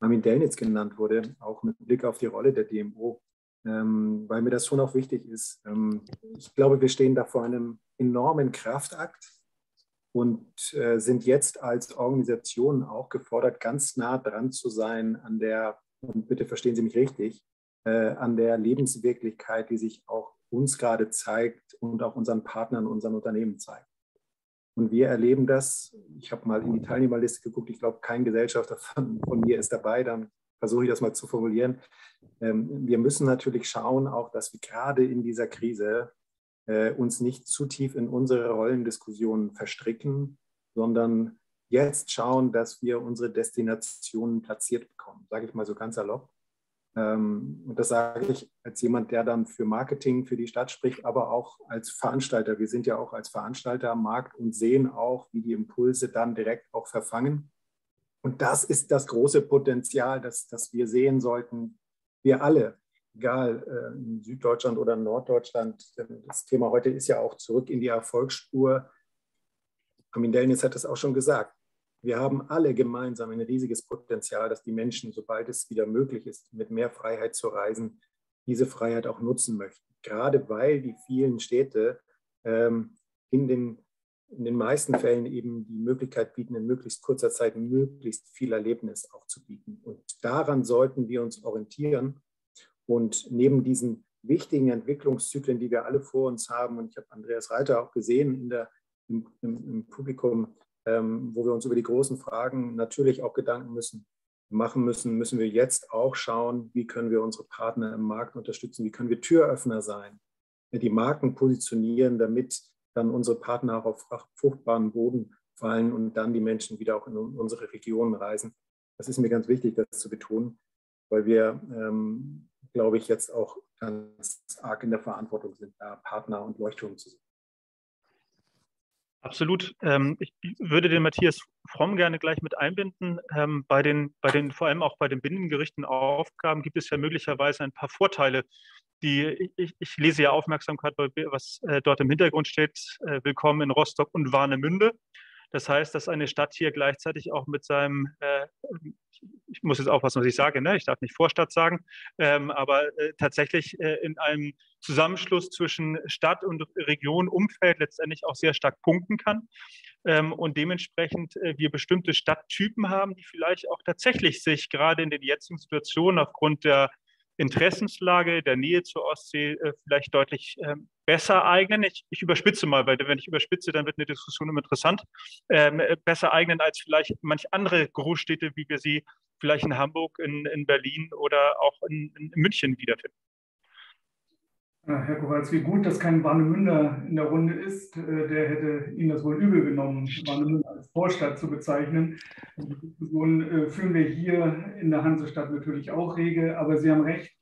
Armin Delnitz genannt wurde, auch mit Blick auf die Rolle der DMO, ähm, weil mir das schon auch wichtig ist. Ähm, ich glaube, wir stehen da vor einem enormen Kraftakt, und äh, sind jetzt als Organisation auch gefordert, ganz nah dran zu sein an der, und bitte verstehen Sie mich richtig, äh, an der Lebenswirklichkeit, die sich auch uns gerade zeigt und auch unseren Partnern, unseren Unternehmen zeigt. Und wir erleben das, ich habe mal in die Teilnehmerliste geguckt, ich glaube, kein Gesellschafter von, von mir ist dabei, dann versuche ich das mal zu formulieren. Ähm, wir müssen natürlich schauen, auch dass wir gerade in dieser Krise äh, uns nicht zu tief in unsere Rollendiskussionen verstricken, sondern jetzt schauen, dass wir unsere Destinationen platziert bekommen, sage ich mal so ganz salopp. Ähm, und das sage ich als jemand, der dann für Marketing für die Stadt spricht, aber auch als Veranstalter. Wir sind ja auch als Veranstalter am Markt und sehen auch, wie die Impulse dann direkt auch verfangen. Und das ist das große Potenzial, das, das wir sehen sollten, wir alle, egal äh, in Süddeutschland oder in Norddeutschland, das Thema heute ist ja auch zurück in die Erfolgsspur. Armin Dellnitz hat es auch schon gesagt. Wir haben alle gemeinsam ein riesiges Potenzial, dass die Menschen, sobald es wieder möglich ist, mit mehr Freiheit zu reisen, diese Freiheit auch nutzen möchten. Gerade weil die vielen Städte ähm, in, den, in den meisten Fällen eben die Möglichkeit bieten, in möglichst kurzer Zeit möglichst viel Erlebnis auch zu bieten. Und daran sollten wir uns orientieren und neben diesen wichtigen Entwicklungszyklen, die wir alle vor uns haben, und ich habe Andreas Reiter auch gesehen der, im, im, im Publikum, ähm, wo wir uns über die großen Fragen natürlich auch Gedanken müssen, machen müssen, müssen wir jetzt auch schauen, wie können wir unsere Partner im Markt unterstützen, wie können wir Türöffner sein, die Marken positionieren, damit dann unsere Partner auch auf fruchtbaren Boden fallen und dann die Menschen wieder auch in unsere Regionen reisen. Das ist mir ganz wichtig, das zu betonen, weil wir ähm, glaube ich, jetzt auch ganz arg in der Verantwortung sind, da Partner und Leuchtturm zu sein. Absolut. Ähm, ich würde den Matthias Fromm gerne gleich mit einbinden. Ähm, bei den, bei den, vor allem auch bei den binnengerichteten Aufgaben gibt es ja möglicherweise ein paar Vorteile, die, ich, ich, lese ja Aufmerksamkeit, was äh, dort im Hintergrund steht, äh, Willkommen in Rostock und Warnemünde. Das heißt, dass eine Stadt hier gleichzeitig auch mit seinem, äh, ich muss jetzt aufpassen, was ich sage, ne? ich darf nicht Vorstadt sagen, ähm, aber äh, tatsächlich äh, in einem Zusammenschluss zwischen Stadt und Region, Umfeld letztendlich auch sehr stark punkten kann. Ähm, und dementsprechend äh, wir bestimmte Stadttypen haben, die vielleicht auch tatsächlich sich gerade in den jetzigen Situationen aufgrund der Interessenslage, der Nähe zur Ostsee äh, vielleicht deutlich ähm, besser eignen. Ich, ich, überspitze mal, weil wenn ich überspitze, dann wird eine Diskussion immer interessant. Ähm, äh, besser eignen als vielleicht manch andere Großstädte, wie wir sie vielleicht in Hamburg, in, in Berlin oder auch in, in München wiederfinden. Herr Kowalski, gut, dass kein Warnemünder in der Runde ist. Äh, der hätte Ihnen das wohl übel genommen, Warnemünder als Vorstadt zu bezeichnen. Die Diskussion äh, führen wir hier in der Hansestadt natürlich auch rege, aber Sie haben recht.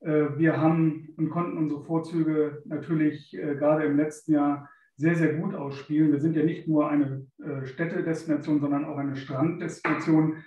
Äh, wir haben und konnten unsere Vorzüge natürlich gerade im letzten Jahr sehr, sehr gut ausspielen. Wir sind ja nicht nur eine Städtedestination, sondern auch eine Stranddestination.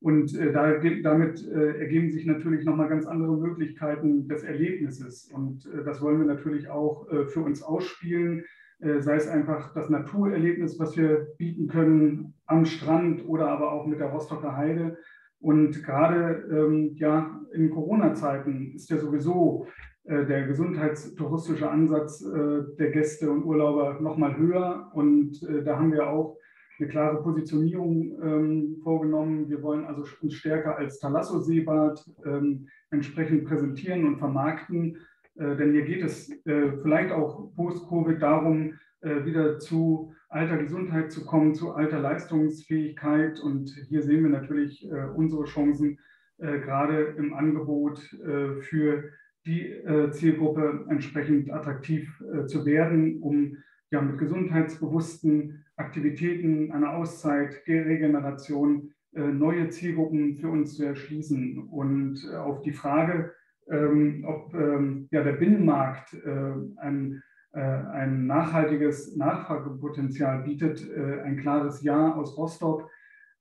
Und äh, da, damit äh, ergeben sich natürlich nochmal ganz andere Möglichkeiten des Erlebnisses. Und äh, das wollen wir natürlich auch äh, für uns ausspielen, äh, sei es einfach das Naturerlebnis, was wir bieten können am Strand oder aber auch mit der Rostocker Heide. Und gerade ähm, ja, in Corona-Zeiten ist ja sowieso äh, der gesundheitstouristische Ansatz der Gäste und Urlauber nochmal höher. Und da haben wir auch eine klare Positionierung ähm, vorgenommen. Wir wollen also uns stärker als Thalasso-Seebad ähm, entsprechend präsentieren und vermarkten. Äh, denn hier geht es äh, vielleicht auch post-Covid darum, äh, wieder zu alter Gesundheit zu kommen, zu alter Leistungsfähigkeit. Und hier sehen wir natürlich äh, unsere Chancen, äh, gerade im Angebot äh, für die Zielgruppe entsprechend attraktiv zu werden, um ja, mit gesundheitsbewussten Aktivitäten, einer Auszeit, Regeneration, äh, neue Zielgruppen für uns zu erschließen. Und äh, auf die Frage, ähm, ob ähm, der Binnenmarkt äh, ein, ein nachhaltiges Nachfragepotenzial bietet, ein klares Ja aus Rostock.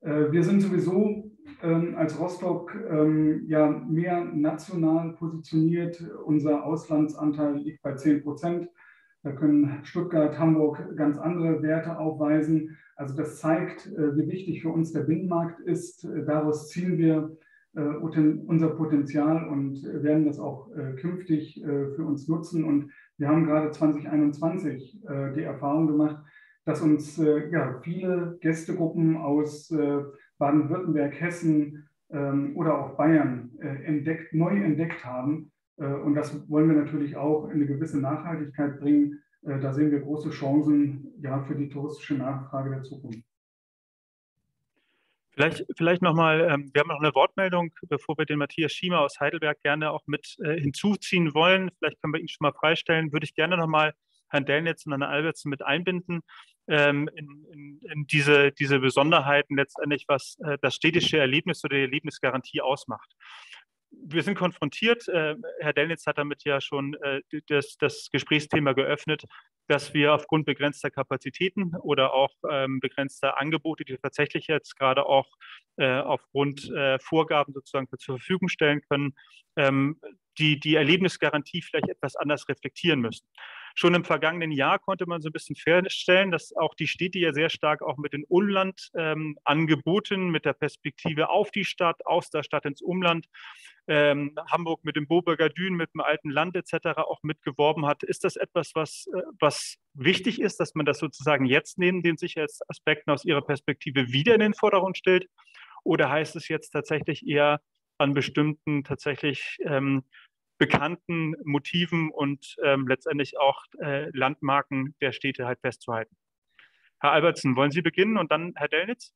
Wir sind sowieso ähm, als Rostock ja mehr national positioniert. Unser Auslandsanteil liegt bei 10 Prozent. Da können Stuttgart, Hamburg ganz andere Werte aufweisen. Also das zeigt, äh, wie wichtig für uns der Binnenmarkt ist. Äh, daraus ziehen wir äh, unser Potenzial und werden das auch künftig für uns nutzen. Und wir haben gerade 2021 die Erfahrung gemacht, dass uns ja, viele Gästegruppen aus Baden-Württemberg, Hessen ähm, oder auch Bayern entdeckt, neu entdeckt haben und das wollen wir natürlich auch in eine gewisse Nachhaltigkeit bringen. Äh, da sehen wir große Chancen ja, für die touristische Nachfrage der Zukunft. Vielleicht, vielleicht nochmal, ähm, wir haben noch eine Wortmeldung, bevor wir den Matthias Schiemer aus Heidelberg gerne auch mit äh, hinzuziehen wollen. Vielleicht können wir ihn schon mal freistellen. Würde ich gerne nochmal Herrn Dellnitz und Herrn Albertsen mit einbinden ähm, in, in, in, diese, diese Besonderheiten letztendlich, was äh, das städtische Erlebnis oder die Erlebnisgarantie ausmacht wir sind konfrontiert, äh, Herr Dellnitz hat damit ja schon äh, das, das, Gesprächsthema geöffnet, dass wir aufgrund begrenzter Kapazitäten oder auch ähm, begrenzter Angebote, die wir tatsächlich jetzt gerade auch äh, aufgrund äh, Vorgaben sozusagen zur Verfügung stellen können, ähm, die, die Erlebnisgarantie vielleicht etwas anders reflektieren müssen. Schon im vergangenen Jahr konnte man so ein bisschen feststellen, dass auch die Städte ja sehr stark auch mit den Umlandangeboten, ähm, mit der Perspektive auf die Stadt, aus der Stadt ins Umland, ähm, Hamburg mit dem Boburger Dün, mit dem alten Land etc. auch mitgeworben hat. Ist das etwas, was, äh, was wichtig ist, dass man das sozusagen jetzt neben den Sicherheitsaspekten aus Ihrer Perspektive wieder in den Vordergrund stellt? Oder heißt es jetzt tatsächlich eher an bestimmten tatsächlich ähm, bekannten Motiven und ähm, letztendlich auch äh, Landmarken der Städte halt festzuhalten. Herr Albertsen, wollen Sie beginnen und dann Herr Dellnitz?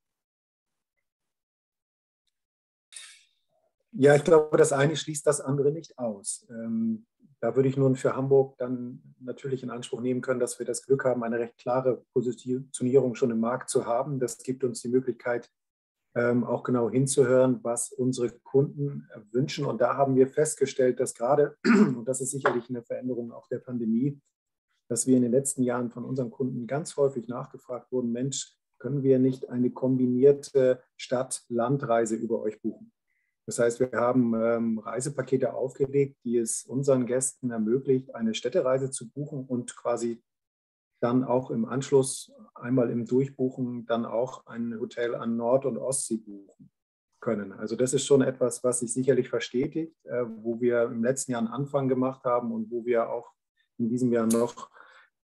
Ja, ich glaube, das eine schließt das andere nicht aus. Ähm, da würde ich nun für Hamburg dann natürlich in Anspruch nehmen können, dass wir das Glück haben, eine recht klare Positionierung schon im Markt zu haben. Das gibt uns die Möglichkeit, ähm, auch genau hinzuhören, was unsere Kunden wünschen. Und da haben wir festgestellt, dass gerade, und das ist sicherlich eine Veränderung auch der Pandemie, dass wir in den letzten Jahren von unseren Kunden ganz häufig nachgefragt wurden, Mensch, können wir nicht eine kombinierte Stadt-Land-Reise über euch buchen? Das heißt, wir haben ähm, Reisepakete aufgelegt, die es unseren Gästen ermöglicht, eine Städtereise zu buchen und quasi dann auch im Anschluss einmal im Durchbuchen dann auch ein Hotel an Nord- und Ostsee buchen können. Also das ist schon etwas, was sich sicherlich verstetigt, äh, wo wir im letzten Jahr einen Anfang gemacht haben und wo wir auch in diesem Jahr noch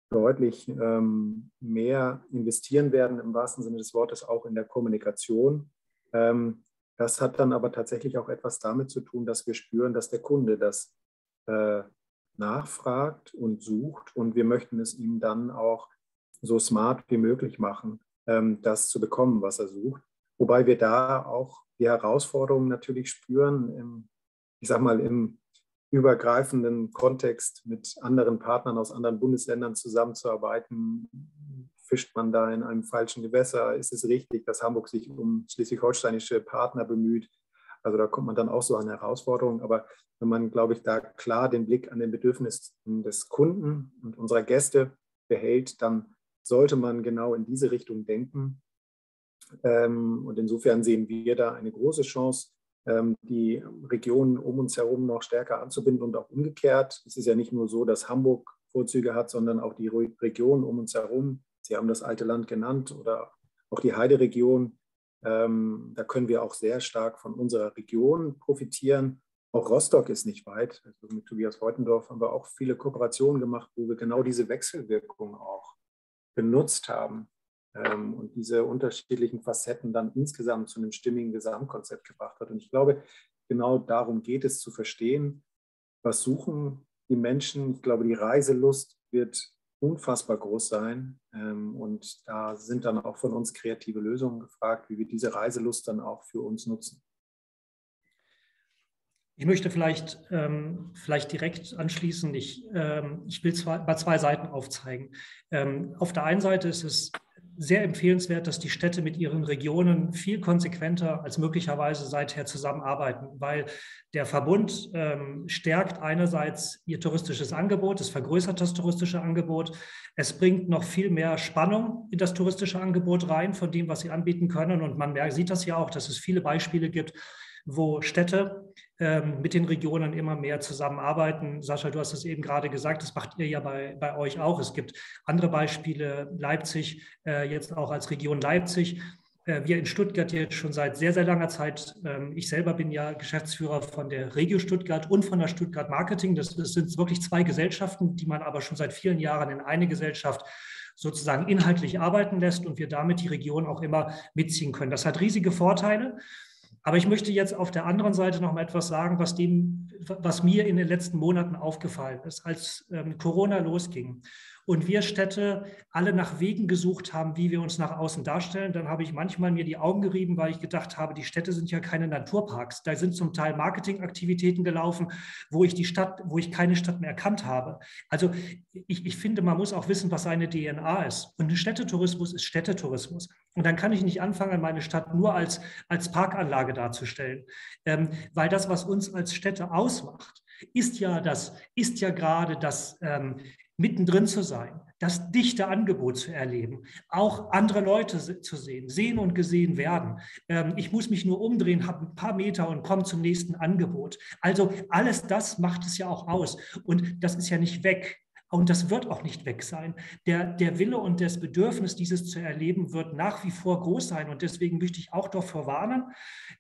deutlich ähm, mehr investieren werden, im wahrsten Sinne des Wortes auch in der Kommunikation. Ähm, das hat dann aber tatsächlich auch etwas damit zu tun, dass wir spüren, dass der Kunde das äh, nachfragt und sucht und wir möchten es ihm dann auch so smart wie möglich machen, ähm, das zu bekommen, was er sucht. Wobei wir da auch die Herausforderungen natürlich spüren, im, ich sag mal, im übergreifenden Kontext mit anderen Partnern aus anderen Bundesländern zusammenzuarbeiten. Fischt man da in einem falschen Gewässer? Ist es richtig, dass Hamburg sich um schleswig-holsteinische Partner bemüht? Also da kommt man dann auch so an Herausforderungen. Aber wenn man, glaube ich, da klar den Blick an den Bedürfnissen des Kunden und unserer Gäste behält, dann sollte man genau in diese Richtung denken. Ähm, und insofern sehen wir da eine große Chance, ähm, die Regionen um uns herum noch stärker anzubinden und auch umgekehrt. Es ist ja nicht nur so, dass Hamburg Vorzüge hat, sondern auch die Regionen um uns herum. Sie haben das alte Land genannt oder auch die Heideregion. Ähm, da können wir auch sehr stark von unserer Region profitieren. Auch Rostock ist nicht weit. Also mit Tobias Heutendorf haben wir auch viele Kooperationen gemacht, wo wir genau diese Wechselwirkung auch genutzt haben ähm, und diese unterschiedlichen Facetten dann insgesamt zu einem stimmigen Gesamtkonzept gebracht hat. Und ich glaube, genau darum geht es zu verstehen, was suchen die Menschen. Ich glaube, die Reiselust wird unfassbar groß sein. Ähm, und da sind dann auch von uns kreative Lösungen gefragt, wie wir diese Reiselust dann auch für uns nutzen. Ich möchte vielleicht, ähm, vielleicht direkt anschließen. Ich, ähm, ich will zwei, bei zwei Seiten aufzeigen. Ähm, auf der einen Seite ist es sehr empfehlenswert, dass die Städte mit ihren Regionen viel konsequenter als möglicherweise seither zusammenarbeiten, weil der Verbund ähm, stärkt einerseits ihr touristisches Angebot, es vergrößert das touristische Angebot, es bringt noch viel mehr Spannung in das touristische Angebot rein von dem, was sie anbieten können. Und man sieht das ja auch, dass es viele Beispiele gibt, wo Städte mit den Regionen immer mehr zusammenarbeiten. Sascha, du hast es eben gerade gesagt, das macht ihr ja bei, bei euch auch. Es gibt andere Beispiele, Leipzig, äh, jetzt auch als Region Leipzig. Äh, wir in Stuttgart jetzt schon seit sehr, sehr langer Zeit. Ähm, ich selber bin ja Geschäftsführer von der Regio Stuttgart und von der Stuttgart Marketing. Das sind wirklich zwei Gesellschaften, die man aber schon seit vielen Jahren in eine Gesellschaft sozusagen inhaltlich arbeiten lässt und wir damit die Region auch immer mitziehen können. Das hat riesige Vorteile. Aber ich möchte jetzt auf der anderen Seite noch mal etwas sagen, was, dem, was mir in den letzten Monaten aufgefallen ist, als ähm, Corona losging und wir Städte alle nach Wegen gesucht haben, wie wir uns nach außen darstellen, dann habe ich manchmal mir die Augen gerieben, weil ich gedacht habe, die Städte sind ja keine Naturparks. Da sind zum Teil Marketingaktivitäten gelaufen, wo ich die Stadt, wo ich keine Stadt mehr erkannt habe. Also ich, ich finde, man muss auch wissen, was seine DNA ist. Und Städtetourismus ist Städtetourismus. Und dann kann ich nicht anfangen, meine Stadt nur als, als Parkanlage darzustellen. Ähm, weil das, was uns als Städte ausmacht, ist ja das, ist ja gerade das, ähm, mittendrin zu sein, das dichte Angebot zu erleben, auch andere Leute zu sehen, sehen und gesehen werden. Ähm, ich muss mich nur umdrehen, habe ein paar Meter und komme zum nächsten Angebot. Also alles das macht es ja auch aus. Und das ist ja nicht weg. Und das wird auch nicht weg sein. Der, der Wille und das Bedürfnis, dieses zu erleben, wird nach wie vor groß sein. Und deswegen möchte ich auch davor warnen,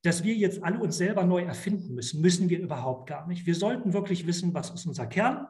dass wir jetzt alle uns selber neu erfinden müssen. Müssen wir überhaupt gar nicht. Wir sollten wirklich wissen, was ist unser Kern,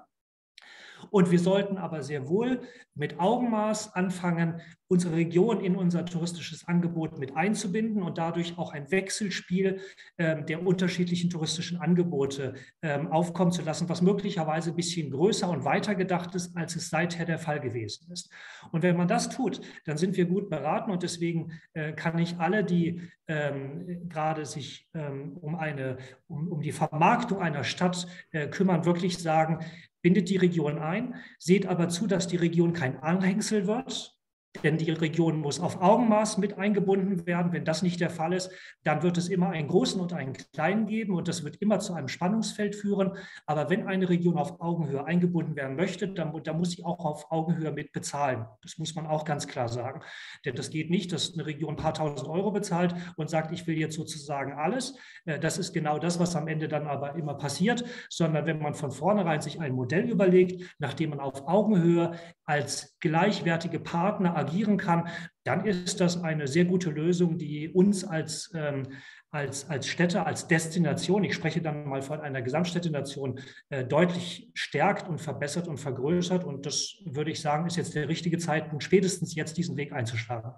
und wir sollten aber sehr wohl mit Augenmaß anfangen, unsere Region in unser touristisches Angebot mit einzubinden und dadurch auch ein Wechselspiel ähm, der unterschiedlichen touristischen Angebote ähm, aufkommen zu lassen, was möglicherweise ein bisschen größer und weiter gedacht ist, als es seither der Fall gewesen ist. Und wenn man das tut, dann sind wir gut beraten und deswegen äh, kann ich alle, die ähm, gerade sich ähm, um, eine, um, um die Vermarktung einer Stadt äh, kümmern, wirklich sagen, bindet die Region ein, seht aber zu, dass die Region kein Anhängsel wird, denn die Region muss auf Augenmaß mit eingebunden werden. Wenn das nicht der Fall ist, dann wird es immer einen großen und einen kleinen geben und das wird immer zu einem Spannungsfeld führen. Aber wenn eine Region auf Augenhöhe eingebunden werden möchte, dann, dann muss sie auch auf Augenhöhe mit bezahlen. Das muss man auch ganz klar sagen. Denn das geht nicht, dass eine Region ein paar tausend Euro bezahlt und sagt, ich will jetzt sozusagen alles. Äh, das ist genau das, was am Ende dann aber immer passiert, sondern wenn man von vornherein sich ein Modell überlegt, nachdem man auf Augenhöhe als gleichwertige Partner agieren kann, dann ist das eine sehr gute Lösung, die uns als, ähm, als, als Städte, als Destination, ich spreche dann mal von einer Gesamtstädtenation, äh, deutlich stärkt und verbessert und vergrößert. Und das würde ich sagen, ist jetzt der richtige Zeitpunkt, spätestens jetzt diesen Weg einzuschlagen.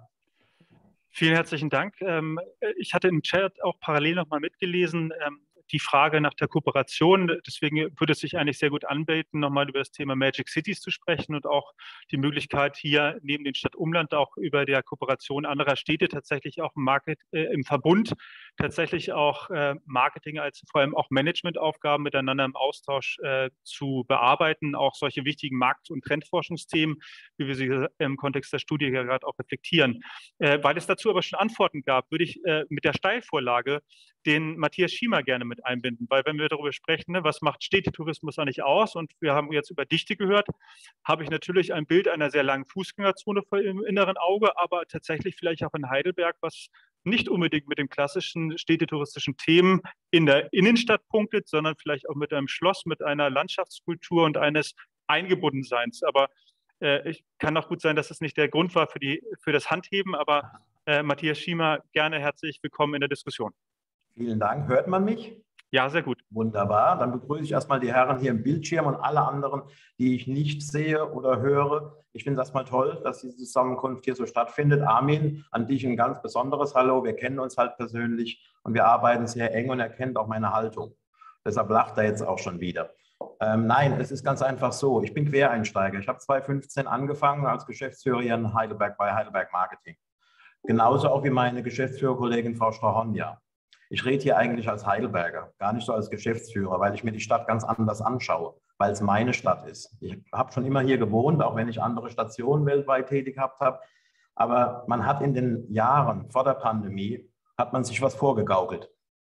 Vielen herzlichen Dank. Ähm, ich hatte im Chat auch parallel nochmal mitgelesen. Die Frage nach der Kooperation. Deswegen würde es sich eigentlich sehr gut anbieten, nochmal über das Thema Magic Cities zu sprechen und auch die Möglichkeit hier neben den Stadtumland auch über der Kooperation anderer Städte tatsächlich auch im, Market, äh, im Verbund tatsächlich auch äh, Marketing als vor allem auch Managementaufgaben miteinander im Austausch äh, zu bearbeiten, auch solche wichtigen Markt- und Trendforschungsthemen, wie wir sie im Kontext der Studie ja gerade auch reflektieren. Äh, weil es dazu aber schon Antworten gab, würde ich äh, mit der Steilvorlage den Matthias Schiemer gerne mit einbinden, weil wenn wir darüber sprechen, ne, was macht Städtetourismus eigentlich aus und wir haben jetzt über Dichte gehört, habe ich natürlich ein Bild einer sehr langen Fußgängerzone im inneren Auge, aber tatsächlich vielleicht auch in Heidelberg, was nicht unbedingt mit den klassischen städtetouristischen Themen in der Innenstadt punktet, sondern vielleicht auch mit einem Schloss, mit einer Landschaftskultur und eines Eingebundenseins. Aber äh, ich kann auch gut sein, dass es nicht der Grund war für, die, für das Handheben, aber äh, Matthias Schiemer, gerne herzlich willkommen in der Diskussion. Vielen Dank. Hört man mich? Ja, sehr gut. Wunderbar. Dann begrüße ich erstmal die Herren hier im Bildschirm und alle anderen, die ich nicht sehe oder höre. Ich finde es erstmal toll, dass diese Zusammenkunft hier so stattfindet. Armin, an dich ein ganz besonderes Hallo. Wir kennen uns halt persönlich und wir arbeiten sehr eng und er kennt auch meine Haltung. Deshalb lacht er jetzt auch schon wieder. Ähm, nein, es ist ganz einfach so. Ich bin Quereinsteiger. Ich habe 2015 angefangen als Geschäftsführer in Heidelberg bei Heidelberg Marketing. Genauso auch wie meine Geschäftsführerkollegin Frau Strahonja. Ich rede hier eigentlich als Heidelberger, gar nicht so als Geschäftsführer, weil ich mir die Stadt ganz anders anschaue, weil es meine Stadt ist. Ich habe schon immer hier gewohnt, auch wenn ich andere Stationen weltweit tätig gehabt habe. Aber man hat in den Jahren vor der Pandemie, hat man sich was vorgegaukelt.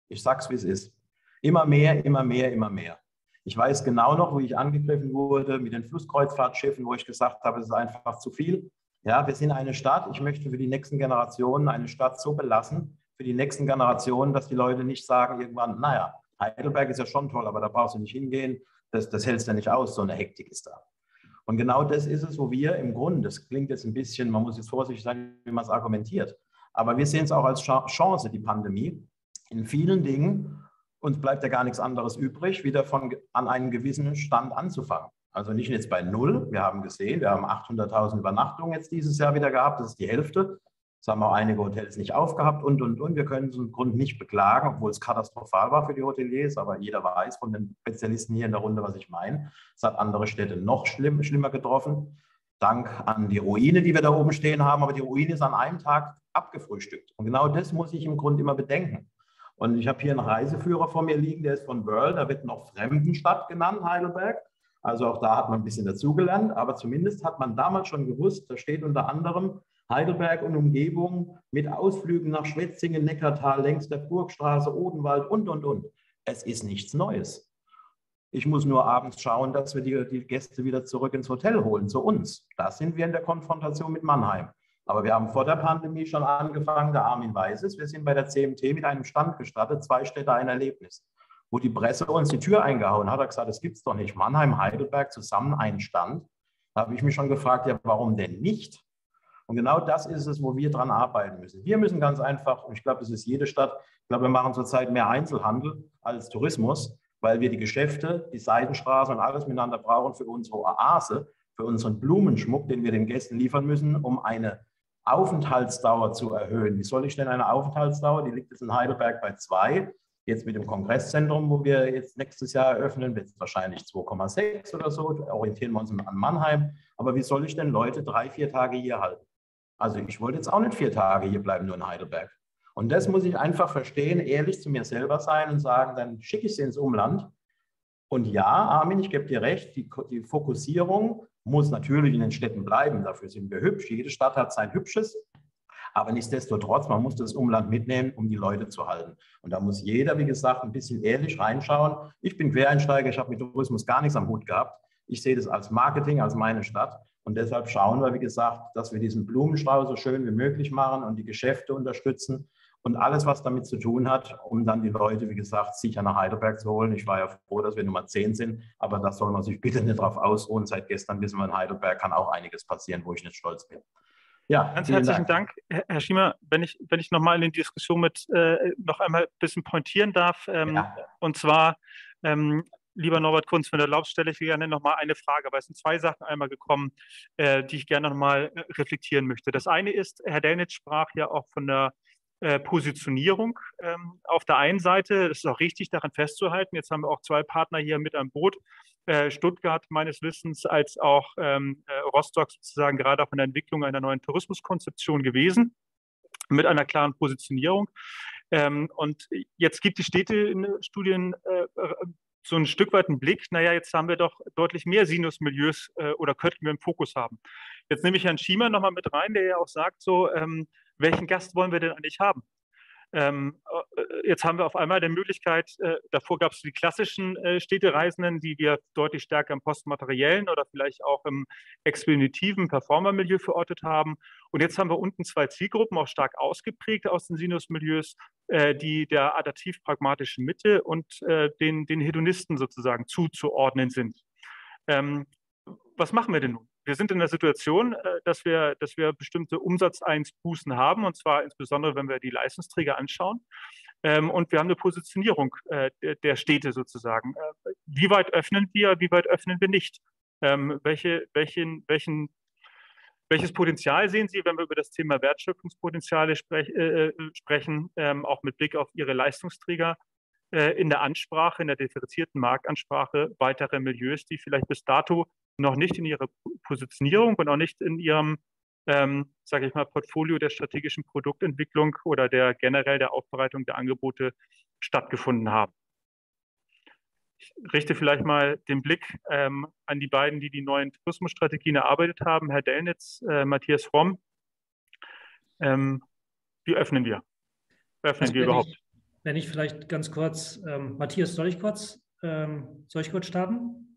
Ich sag's, wie es ist. Immer mehr, immer mehr, immer mehr. Ich weiß genau noch, wo ich angegriffen wurde mit den Flusskreuzfahrtschiffen, wo ich gesagt habe, es ist einfach zu viel. Ja, wir sind eine Stadt. Ich möchte für die nächsten Generationen eine Stadt so belassen, für die nächsten Generationen, dass die Leute nicht sagen irgendwann, naja, Heidelberg ist ja schon toll, aber da brauchst du nicht hingehen, das, das hältst du nicht aus, so eine Hektik ist da. Und genau das ist es, wo wir im Grunde, das klingt jetzt ein bisschen, man muss jetzt vorsichtig sein, wie man es argumentiert, aber wir sehen es auch als Chance, die Pandemie. In vielen Dingen, uns bleibt ja gar nichts anderes übrig, wieder von, an einem gewissen Stand anzufangen. Also nicht jetzt bei Null, wir haben gesehen, wir haben 800.000 Übernachtungen jetzt dieses Jahr wieder gehabt, das ist die Hälfte. Das haben auch einige Hotels nicht aufgehabt und, und, und. Wir können unseren Grund nicht beklagen, obwohl es katastrophal war für die Hoteliers. Aber jeder weiß von den Spezialisten hier in der Runde, was ich meine. Es hat andere Städte noch schlimm, schlimmer getroffen. Dank an die Ruine, die wir da oben stehen haben. Aber die Ruine ist an einem Tag abgefrühstückt. Und genau das muss ich im Grunde immer bedenken. Und ich habe hier einen Reiseführer vor mir liegen, der ist von World. Da wird noch Fremdenstadt genannt, Heidelberg. Also auch da hat man ein bisschen dazugelernt. Aber zumindest hat man damals schon gewusst, da steht unter anderem, Heidelberg und Umgebung mit Ausflügen nach Schwetzingen, Neckartal, längs der Burgstraße, Odenwald und, und, und. Es ist nichts Neues. Ich muss nur abends schauen, dass wir die, die Gäste wieder zurück ins Hotel holen, zu uns. Da sind wir in der Konfrontation mit Mannheim. Aber wir haben vor der Pandemie schon angefangen, der Armin weiß es, wir sind bei der CMT mit einem Stand gestartet, zwei Städte, ein Erlebnis. Wo die Presse uns die Tür eingehauen hat, hat gesagt, das gibt es doch nicht. Mannheim, Heidelberg zusammen einen Stand. Da habe ich mich schon gefragt, ja, warum denn nicht? Und genau das ist es, wo wir dran arbeiten müssen. Wir müssen ganz einfach, und ich glaube, das ist jede Stadt, ich glaube, wir machen zurzeit mehr Einzelhandel als Tourismus, weil wir die Geschäfte, die Seidenstraße und alles miteinander brauchen für unsere Oase, für unseren Blumenschmuck, den wir den Gästen liefern müssen, um eine Aufenthaltsdauer zu erhöhen. Wie soll ich denn eine Aufenthaltsdauer? Die liegt jetzt in Heidelberg bei zwei. Jetzt mit dem Kongresszentrum, wo wir jetzt nächstes Jahr eröffnen, wird es wahrscheinlich 2,6 oder so. Orientieren wir uns an Mannheim. Aber wie soll ich denn Leute drei, vier Tage hier halten? Also ich wollte jetzt auch nicht vier Tage hier bleiben, nur in Heidelberg. Und das muss ich einfach verstehen, ehrlich zu mir selber sein und sagen, dann schicke ich sie ins Umland. Und ja, Armin, ich gebe dir recht, die, die Fokussierung muss natürlich in den Städten bleiben. Dafür sind wir hübsch. Jede Stadt hat sein Hübsches. Aber nichtsdestotrotz, man muss das Umland mitnehmen, um die Leute zu halten. Und da muss jeder, wie gesagt, ein bisschen ehrlich reinschauen. Ich bin Quereinsteiger, ich habe mit Tourismus gar nichts am Hut gehabt. Ich sehe das als Marketing, als meine Stadt. Und deshalb schauen wir, wie gesagt, dass wir diesen Blumenstrauß so schön wie möglich machen und die Geschäfte unterstützen und alles, was damit zu tun hat, um dann die Leute, wie gesagt, sicher nach Heidelberg zu holen. Ich war ja froh, dass wir Nummer 10 sind, aber da soll man sich bitte nicht drauf ausruhen. Seit gestern wissen wir in Heidelberg kann auch einiges passieren, wo ich nicht stolz bin. Ja, ganz herzlichen Dank. Dank. Herr Schiemer. Wenn ich, wenn ich nochmal in die Diskussion mit äh, noch einmal ein bisschen pointieren darf, ähm, ja. und zwar, ähm, lieber Norbert Kunz, wenn du erlaubst, stelle ich gerne nochmal eine Frage, weil es sind zwei Sachen einmal gekommen, äh, die ich gerne nochmal äh, reflektieren möchte. Das eine ist, Herr Dänitz sprach ja auch von der äh, Positionierung ähm, auf der einen Seite. Das ist auch richtig, daran festzuhalten. Jetzt haben wir auch zwei Partner hier mit an Boot. Äh, Stuttgart meines Wissens als auch ähm, äh, Rostock sozusagen gerade auch in der Entwicklung einer neuen Tourismuskonzeption gewesen mit einer klaren Positionierung. Ähm, und jetzt gibt die Städtestudien äh, so ein Stück weit einen Blick, naja, jetzt haben wir doch deutlich mehr Sinusmilieus äh, oder könnten wir im Fokus haben. Jetzt nehme ich Herrn Schiemer nochmal mit rein, der ja auch sagt, so, ähm, welchen Gast wollen wir denn eigentlich haben? Ähm, äh, jetzt haben wir auf einmal die Möglichkeit, äh, davor gab es die klassischen äh, Städtereisenden, die wir deutlich stärker im postmateriellen oder vielleicht auch im expeditiven Performer-Milieu verortet haben. Und jetzt haben wir unten zwei Zielgruppen, auch stark ausgeprägt aus den Sinus-Milieus, äh, die der adaptiv-pragmatischen Mitte und äh, den, den Hedonisten sozusagen zuzuordnen sind. Ähm, was machen wir denn nun? Wir sind in der Situation, äh, dass wir, dass wir bestimmte Umsatzeinsbußen haben, und zwar insbesondere, wenn wir die Leistungsträger anschauen. Ähm, und wir haben eine Positionierung äh, der Städte sozusagen. Äh, wie weit öffnen wir, wie weit öffnen wir nicht? Ähm, welche, welchen, welchen, welches Potenzial sehen Sie, wenn wir über das Thema Wertschöpfungspotenziale sprech, äh, sprechen, ähm, auch mit Blick auf Ihre Leistungsträger in der Ansprache, in der differenzierten Marktansprache weitere Milieus, die vielleicht bis dato noch nicht in ihrer Positionierung und auch nicht in ihrem, ähm, sage ich mal, Portfolio der strategischen Produktentwicklung oder der generell der Aufbereitung der Angebote stattgefunden haben. Ich richte vielleicht mal den Blick ähm, an die beiden, die die neuen Tourismusstrategien erarbeitet haben, Herr Dellnitz, äh, Matthias Fromm. Ähm, wie öffnen wir? Öffnen also wir überhaupt? Ich, wenn ich vielleicht ganz kurz, ähm, Matthias, soll ich kurz, ähm, soll ich kurz starten?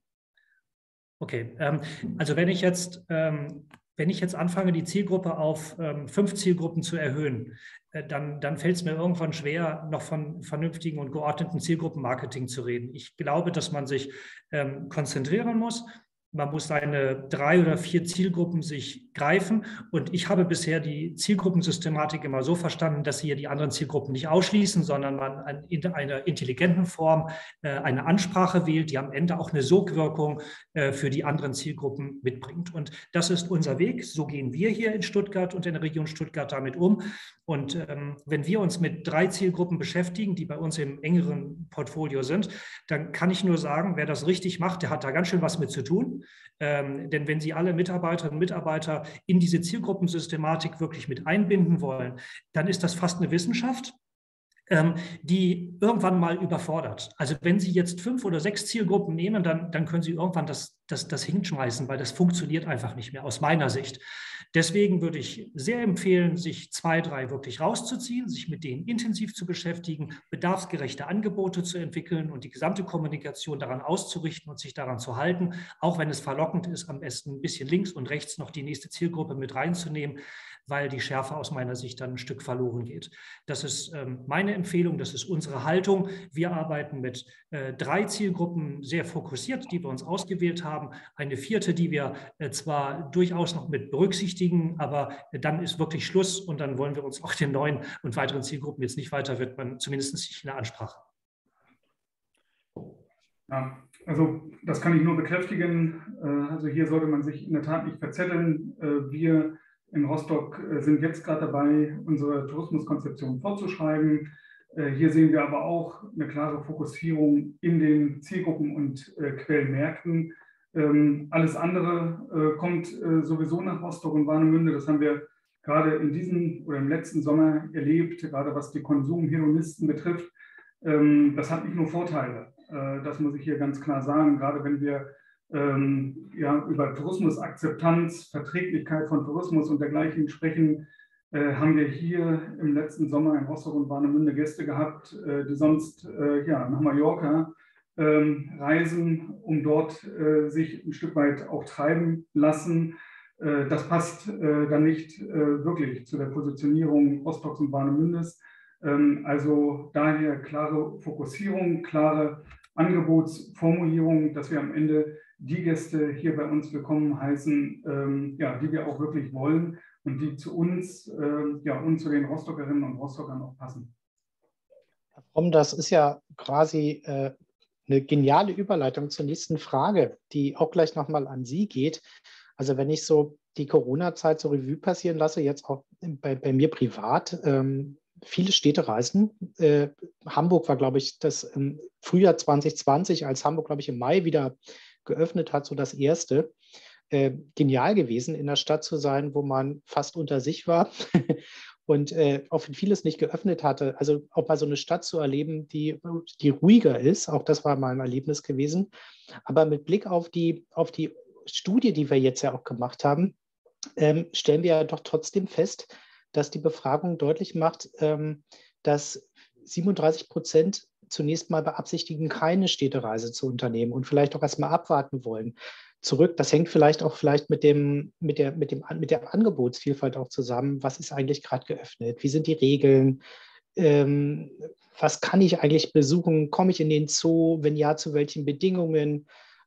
Okay, ähm, also wenn ich jetzt, ähm, wenn ich jetzt anfange, die Zielgruppe auf ähm, fünf Zielgruppen zu erhöhen, äh, dann, dann fällt es mir irgendwann schwer, noch von vernünftigen und geordneten Zielgruppenmarketing zu reden. Ich glaube, dass man sich ähm, konzentrieren muss man muss seine drei oder vier Zielgruppen sich greifen. Und ich habe bisher die Zielgruppensystematik immer so verstanden, dass sie hier die anderen Zielgruppen nicht ausschließen, sondern man in einer intelligenten Form äh, eine Ansprache wählt, die am Ende auch eine Sogwirkung äh, für die anderen Zielgruppen mitbringt. Und das ist unser Weg. So gehen wir hier in Stuttgart und in der Region Stuttgart damit um. Und ähm, wenn wir uns mit drei Zielgruppen beschäftigen, die bei uns im engeren Portfolio sind, dann kann ich nur sagen, wer das richtig macht, der hat da ganz schön was mit zu tun. Ähm, denn wenn Sie alle Mitarbeiterinnen und Mitarbeiter in diese Zielgruppensystematik wirklich mit einbinden wollen, dann ist das fast eine Wissenschaft ähm, die irgendwann mal überfordert. Also wenn Sie jetzt fünf oder sechs Zielgruppen nehmen, dann, dann können Sie irgendwann das, das, das hinschmeißen, weil das funktioniert einfach nicht mehr aus meiner Sicht. Deswegen würde ich sehr empfehlen, sich zwei, drei wirklich rauszuziehen, sich mit denen intensiv zu beschäftigen, bedarfsgerechte Angebote zu entwickeln und die gesamte Kommunikation daran auszurichten und sich daran zu halten, auch wenn es verlockend ist, am besten ein bisschen links und rechts noch die nächste Zielgruppe mit reinzunehmen weil die Schärfe aus meiner Sicht dann ein Stück verloren geht. Das ist ähm, meine Empfehlung, das ist unsere Haltung. Wir arbeiten mit äh, drei Zielgruppen sehr fokussiert, die wir uns ausgewählt haben. Eine vierte, die wir äh, zwar durchaus noch mit berücksichtigen, aber äh, dann ist wirklich Schluss und dann wollen wir uns auch den neuen und weiteren Zielgruppen jetzt nicht weiter widmen, zumindest nicht in der Ansprache. Ja, also das kann ich nur bekräftigen. Also hier sollte man sich in der Tat nicht verzetteln. Wir in Rostock äh, sind jetzt gerade dabei, unsere Tourismuskonzeption vorzuschreiben. Äh, hier sehen wir aber auch eine klare Fokussierung in den Zielgruppen und äh, Quellmärkten. Ähm, alles andere kommt sowieso nach Rostock und Warnemünde. Das haben wir gerade in diesem oder im letzten Sommer erlebt, gerade was die Konsumhedonisten betrifft. Ähm, das hat nicht nur Vorteile. Das muss ich hier ganz klar sagen. Gerade wenn wir ähm, ja, über Tourismusakzeptanz, Verträglichkeit von Tourismus und dergleichen sprechen, äh, haben wir hier im letzten Sommer in Rostock und Warnemünde Gäste gehabt, äh, die sonst äh, ja, nach Mallorca ähm, reisen, um dort äh, sich ein Stück weit auch treiben lassen. Äh, das passt äh, dann nicht wirklich zu der Positionierung Rostocks und Warnemündes. Ähm, also daher klare Fokussierung, klare Angebotsformulierung, dass wir am Ende die Gäste hier bei uns willkommen heißen, ähm, ja, die wir auch wirklich wollen und die zu uns äh, ja, und zu den Rostockerinnen und Rostockern auch passen. Herr Fromm, das ist ja quasi äh, eine geniale Überleitung zur nächsten Frage, die auch gleich nochmal an Sie geht. Also wenn ich so die Corona-Zeit zur Revue passieren lasse, jetzt auch bei, bei mir privat, ähm, viele Städte reisen. Äh, Hamburg war, glaube ich, das im Frühjahr 2020, als Hamburg, glaube ich, im Mai wieder geöffnet hat, so das erste. Äh, genial gewesen, in der Stadt zu sein, wo man fast unter sich war und äh, auf vieles nicht geöffnet hatte. Also auch mal so eine Stadt zu erleben, die, die ruhiger ist, auch das war mal ein Erlebnis gewesen. Aber mit Blick auf die, auf die Studie, die wir jetzt ja auch gemacht haben, ähm, stellen wir ja doch trotzdem fest, dass die Befragung deutlich macht, ähm, dass 37 Prozent zunächst mal beabsichtigen, keine Städtereise zu unternehmen und vielleicht auch erstmal abwarten wollen. Zurück, das hängt vielleicht auch vielleicht mit, dem, mit, der, mit, dem, mit der Angebotsvielfalt auch zusammen. Was ist eigentlich gerade geöffnet? Wie sind die Regeln? Ähm, was kann ich eigentlich besuchen? Komme ich in den Zoo? Wenn ja, zu welchen Bedingungen?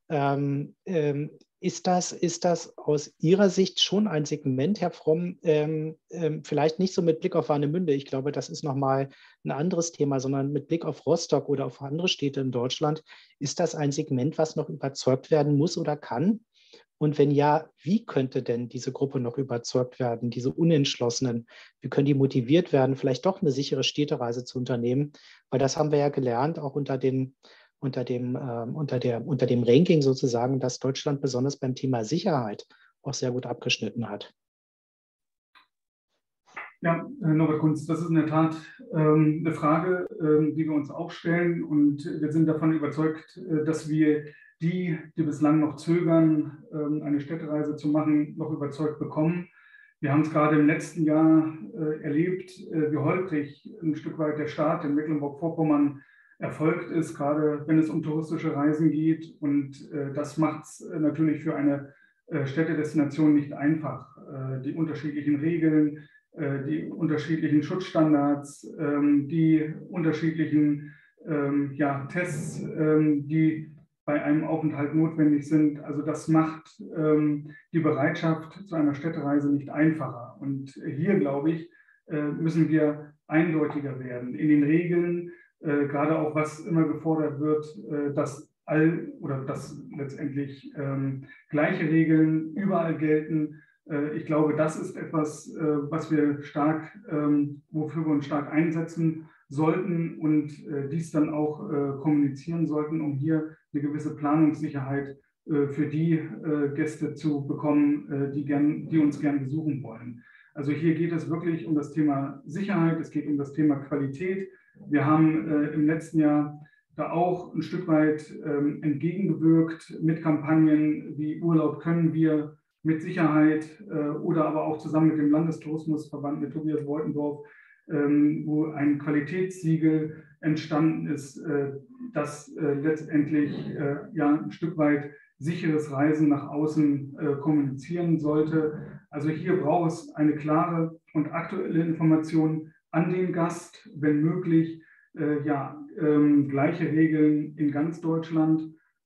Ähm, ähm, ist das, ist das aus Ihrer Sicht schon ein Segment, Herr Fromm, ähm, ähm, vielleicht nicht so mit Blick auf Warnemünde, ich glaube, das ist nochmal ein anderes Thema, sondern mit Blick auf Rostock oder auf andere Städte in Deutschland, ist das ein Segment, was noch überzeugt werden muss oder kann? Und wenn ja, wie könnte denn diese Gruppe noch überzeugt werden, diese Unentschlossenen? Wie können die motiviert werden, vielleicht doch eine sichere Städtereise zu unternehmen? Weil das haben wir ja gelernt, auch unter den unter dem, äh, unter, der, unter dem Ranking sozusagen, dass Deutschland besonders beim Thema Sicherheit auch sehr gut abgeschnitten hat. Ja, Herr Norbert Kunz, das ist in der Tat ähm, eine Frage, ähm, die wir uns auch stellen. Und wir sind davon überzeugt, äh, dass wir die, die bislang noch zögern, ähm, eine Städtereise zu machen, noch überzeugt bekommen. Wir haben es gerade im letzten Jahr äh, erlebt, äh, wie holprig ein Stück weit der Staat in Mecklenburg-Vorpommern erfolgt ist, gerade wenn es um touristische Reisen geht. Und äh, das macht es äh, natürlich für eine äh, Städtedestination nicht einfach. Die unterschiedlichen Regeln, die unterschiedlichen Schutzstandards, ähm, die unterschiedlichen ähm, ja, Tests, ähm, die bei einem Aufenthalt notwendig sind. Also das macht die Bereitschaft zu einer Städtereise nicht einfacher. Und hier, glaube ich, müssen wir eindeutiger werden in den Regeln, äh, gerade auch was immer gefordert wird, äh, dass all oder dass letztendlich ähm, gleiche Regeln überall gelten. Äh, ich glaube, das ist etwas, äh, was wir stark, ähm, wofür wir uns stark einsetzen sollten und äh, dies dann auch kommunizieren sollten, um hier eine gewisse Planungssicherheit für die Gäste zu bekommen, die, gern, die uns gern besuchen wollen. Also hier geht es wirklich um das Thema Sicherheit, es geht um das Thema Qualität, wir haben äh, im letzten Jahr da auch ein Stück weit ähm, entgegengewirkt mit Kampagnen wie Urlaub können wir mit Sicherheit äh, oder aber auch zusammen mit dem Landestourismusverband mit Tobias Beutendorf, ähm, wo ein Qualitätssiegel entstanden ist, äh, das äh, letztendlich äh, ja ein Stück weit sicheres Reisen nach außen äh, kommunizieren sollte. Also hier braucht es eine klare und aktuelle Information an den Gast, wenn möglich, äh, ja, ähm, gleiche Regeln in ganz Deutschland.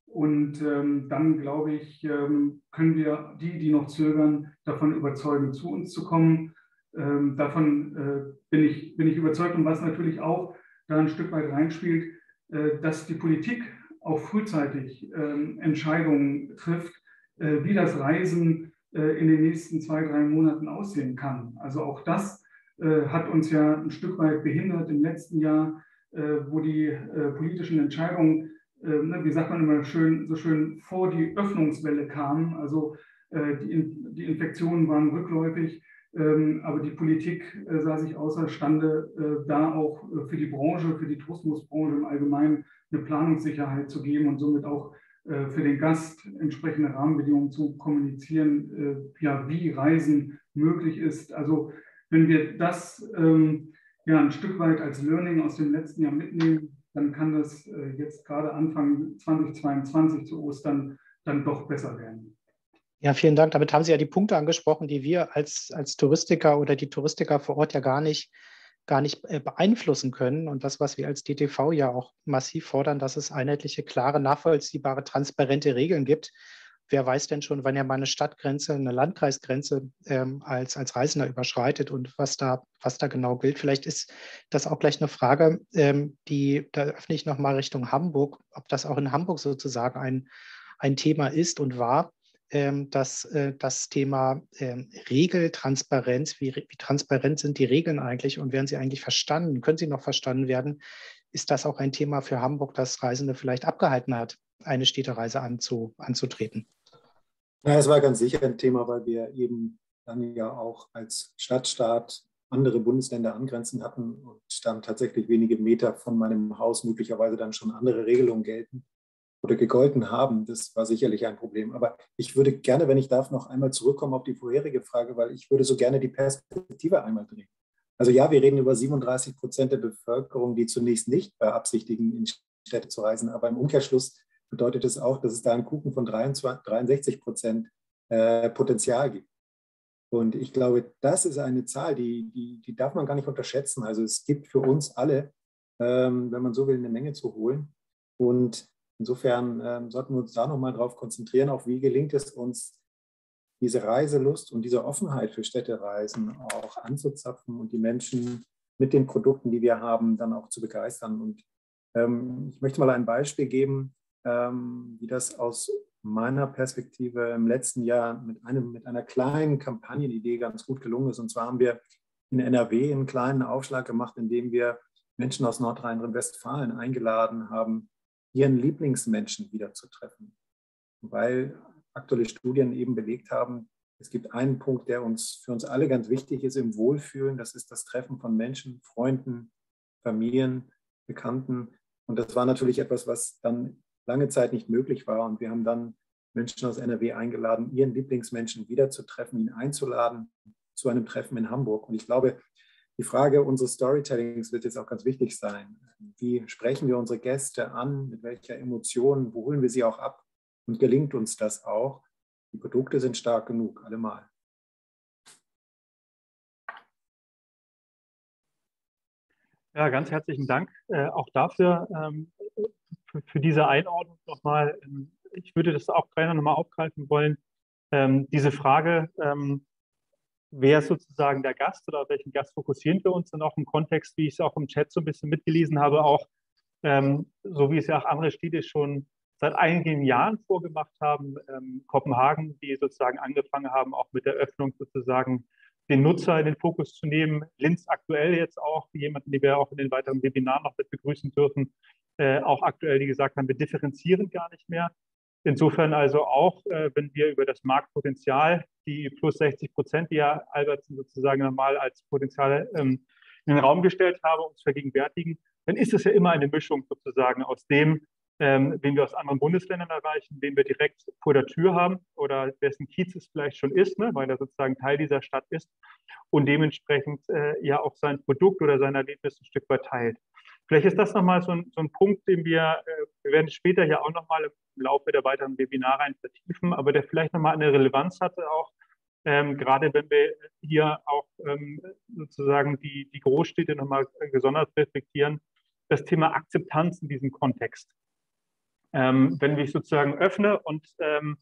Und ähm, dann, glaube ich, ähm, können wir die, die noch zögern, davon überzeugen, zu uns zu kommen. Ähm, davon äh, bin, ich, bin ich überzeugt. Und was natürlich auch da ein Stück weit reinspielt, äh, dass die Politik auch frühzeitig ähm, Entscheidungen trifft, äh, wie das Reisen äh, in den nächsten zwei, drei Monaten aussehen kann. Also auch das hat uns ja ein Stück weit behindert im letzten Jahr, äh, wo die äh, politischen Entscheidungen, ne, wie sagt man immer schön, so schön vor die Öffnungswelle kamen. Also die, Infektionen waren rückläufig, ähm, aber die Politik sah sich außerstande, da auch für die Branche, für die Tourismusbranche im Allgemeinen eine Planungssicherheit zu geben und somit auch äh, für den Gast entsprechende Rahmenbedingungen zu kommunizieren, äh, ja, wie Reisen möglich ist. Also wenn wir das ähm, ja ein Stück weit als Learning aus dem letzten Jahr mitnehmen, dann kann das äh, jetzt gerade Anfang 2022 zu Ostern dann doch besser werden. Ja, vielen Dank. Damit haben Sie ja die Punkte angesprochen, die wir als, als Touristiker oder die Touristiker vor Ort ja gar nicht, gar nicht äh, beeinflussen können. Und das, was wir als DTV ja auch massiv fordern, dass es einheitliche, klare, nachvollziehbare, transparente Regeln gibt. Wer weiß denn schon, wann er mal eine Stadtgrenze, eine Landkreisgrenze ähm, als, als Reisender überschreitet und was da, was da genau gilt? Vielleicht ist das auch gleich eine Frage, ähm, die, da öffne ich nochmal Richtung Hamburg, ob das auch in Hamburg sozusagen ein, ein Thema ist und war ähm, dass äh, das Thema ähm, Regeltransparenz, wie, wie transparent sind die Regeln eigentlich und werden sie eigentlich verstanden, können sie noch verstanden werden, ist das auch ein Thema für Hamburg, das Reisende vielleicht abgehalten hat, eine Städtereise anzu, anzutreten? Ja, es war ganz sicher ein Thema, weil wir eben dann ja auch als Stadtstaat andere Bundesländer angrenzen hatten und dann tatsächlich wenige Meter von meinem Haus möglicherweise dann schon andere Regelungen gelten oder gegolten haben. Das war sicherlich ein Problem. Aber ich würde gerne, wenn ich darf, noch einmal zurückkommen auf die vorherige Frage, weil ich würde so gerne die Perspektive einmal drehen. Also ja, wir reden über 37 Prozent der Bevölkerung, die zunächst nicht beabsichtigen, in Städte zu reisen. Aber im Umkehrschluss bedeutet es auch, dass es da einen Kuchen von 23, 63 Prozent äh, Potenzial gibt. Und ich glaube, das ist eine Zahl, die, die, die darf man gar nicht unterschätzen. Also es gibt für uns alle, ähm, wenn man so will, eine Menge zu holen. Und Insofern ähm, sollten wir uns da nochmal drauf konzentrieren, auch wie gelingt es uns, diese Reiselust und diese Offenheit für Städtereisen auch anzuzapfen und die Menschen mit den Produkten, die wir haben, dann auch zu begeistern. Und ähm, ich möchte mal ein Beispiel geben, ähm, wie das aus meiner Perspektive im letzten Jahr mit, einem, mit einer kleinen Kampagnenidee ganz gut gelungen ist. Und zwar haben wir in NRW einen kleinen Aufschlag gemacht, indem wir Menschen aus Nordrhein-Westfalen eingeladen haben, ihren Lieblingsmenschen wiederzutreffen. Weil aktuelle Studien eben belegt haben, es gibt einen Punkt, der uns für uns alle ganz wichtig ist im Wohlfühlen. Das ist das Treffen von Menschen, Freunden, Familien, Bekannten. Und das war natürlich etwas, was dann lange Zeit nicht möglich war. Und wir haben dann Menschen aus NRW eingeladen, ihren Lieblingsmenschen wiederzutreffen, ihn einzuladen zu einem Treffen in Hamburg. Und ich glaube, die Frage unseres Storytellings wird jetzt auch ganz wichtig sein. Wie sprechen wir unsere Gäste an? Mit welcher Emotion? Wo holen wir sie auch ab? Und gelingt uns das auch? Die Produkte sind stark genug, allemal. Ja, ganz herzlichen Dank äh, auch dafür, ähm, für, für, diese Einordnung nochmal. Ähm, ich würde das auch gerne nochmal aufgreifen wollen. Ähm, diese Frage, ähm, wer ist sozusagen der Gast oder auf welchen Gast fokussieren wir uns dann auch im Kontext, wie ich es auch im Chat so ein bisschen mitgelesen habe, auch ähm, so wie es ja auch andere Städte schon seit einigen Jahren vorgemacht haben, ähm, Kopenhagen, die sozusagen angefangen haben, auch mit der Öffnung sozusagen den Nutzer in den Fokus zu nehmen. Linz aktuell jetzt auch, jemanden, den wir auch in den weiteren Webinaren noch mit begrüßen dürfen, äh, auch aktuell, die gesagt haben, wir differenzieren gar nicht mehr. Insofern also auch, äh, wenn wir über das Marktpotenzial, die plus 60 Prozent, die ja Albertsen sozusagen normal als Potenzial ähm, in den Raum gestellt habe, uns vergegenwärtigen, dann ist es ja immer eine Mischung sozusagen aus dem, ähm, wen wir aus anderen Bundesländern erreichen, den wir direkt vor der Tür haben oder dessen Kiez es vielleicht schon ist, ne, weil er sozusagen Teil dieser Stadt ist und dementsprechend äh, ja auch sein Produkt oder sein Erlebnis ein Stück weit teilt. Vielleicht ist das nochmal so ein, so ein Punkt, den wir, äh, wir werden später ja auch nochmal im Laufe der weiteren Webinare vertiefen, aber der vielleicht nochmal eine Relevanz hatte auch, ähm, gerade wenn wir hier auch ähm, sozusagen die, die Großstädte nochmal gesondert reflektieren, das Thema Akzeptanz in diesem Kontext. Ähm, wenn ich sozusagen öffne und ähm,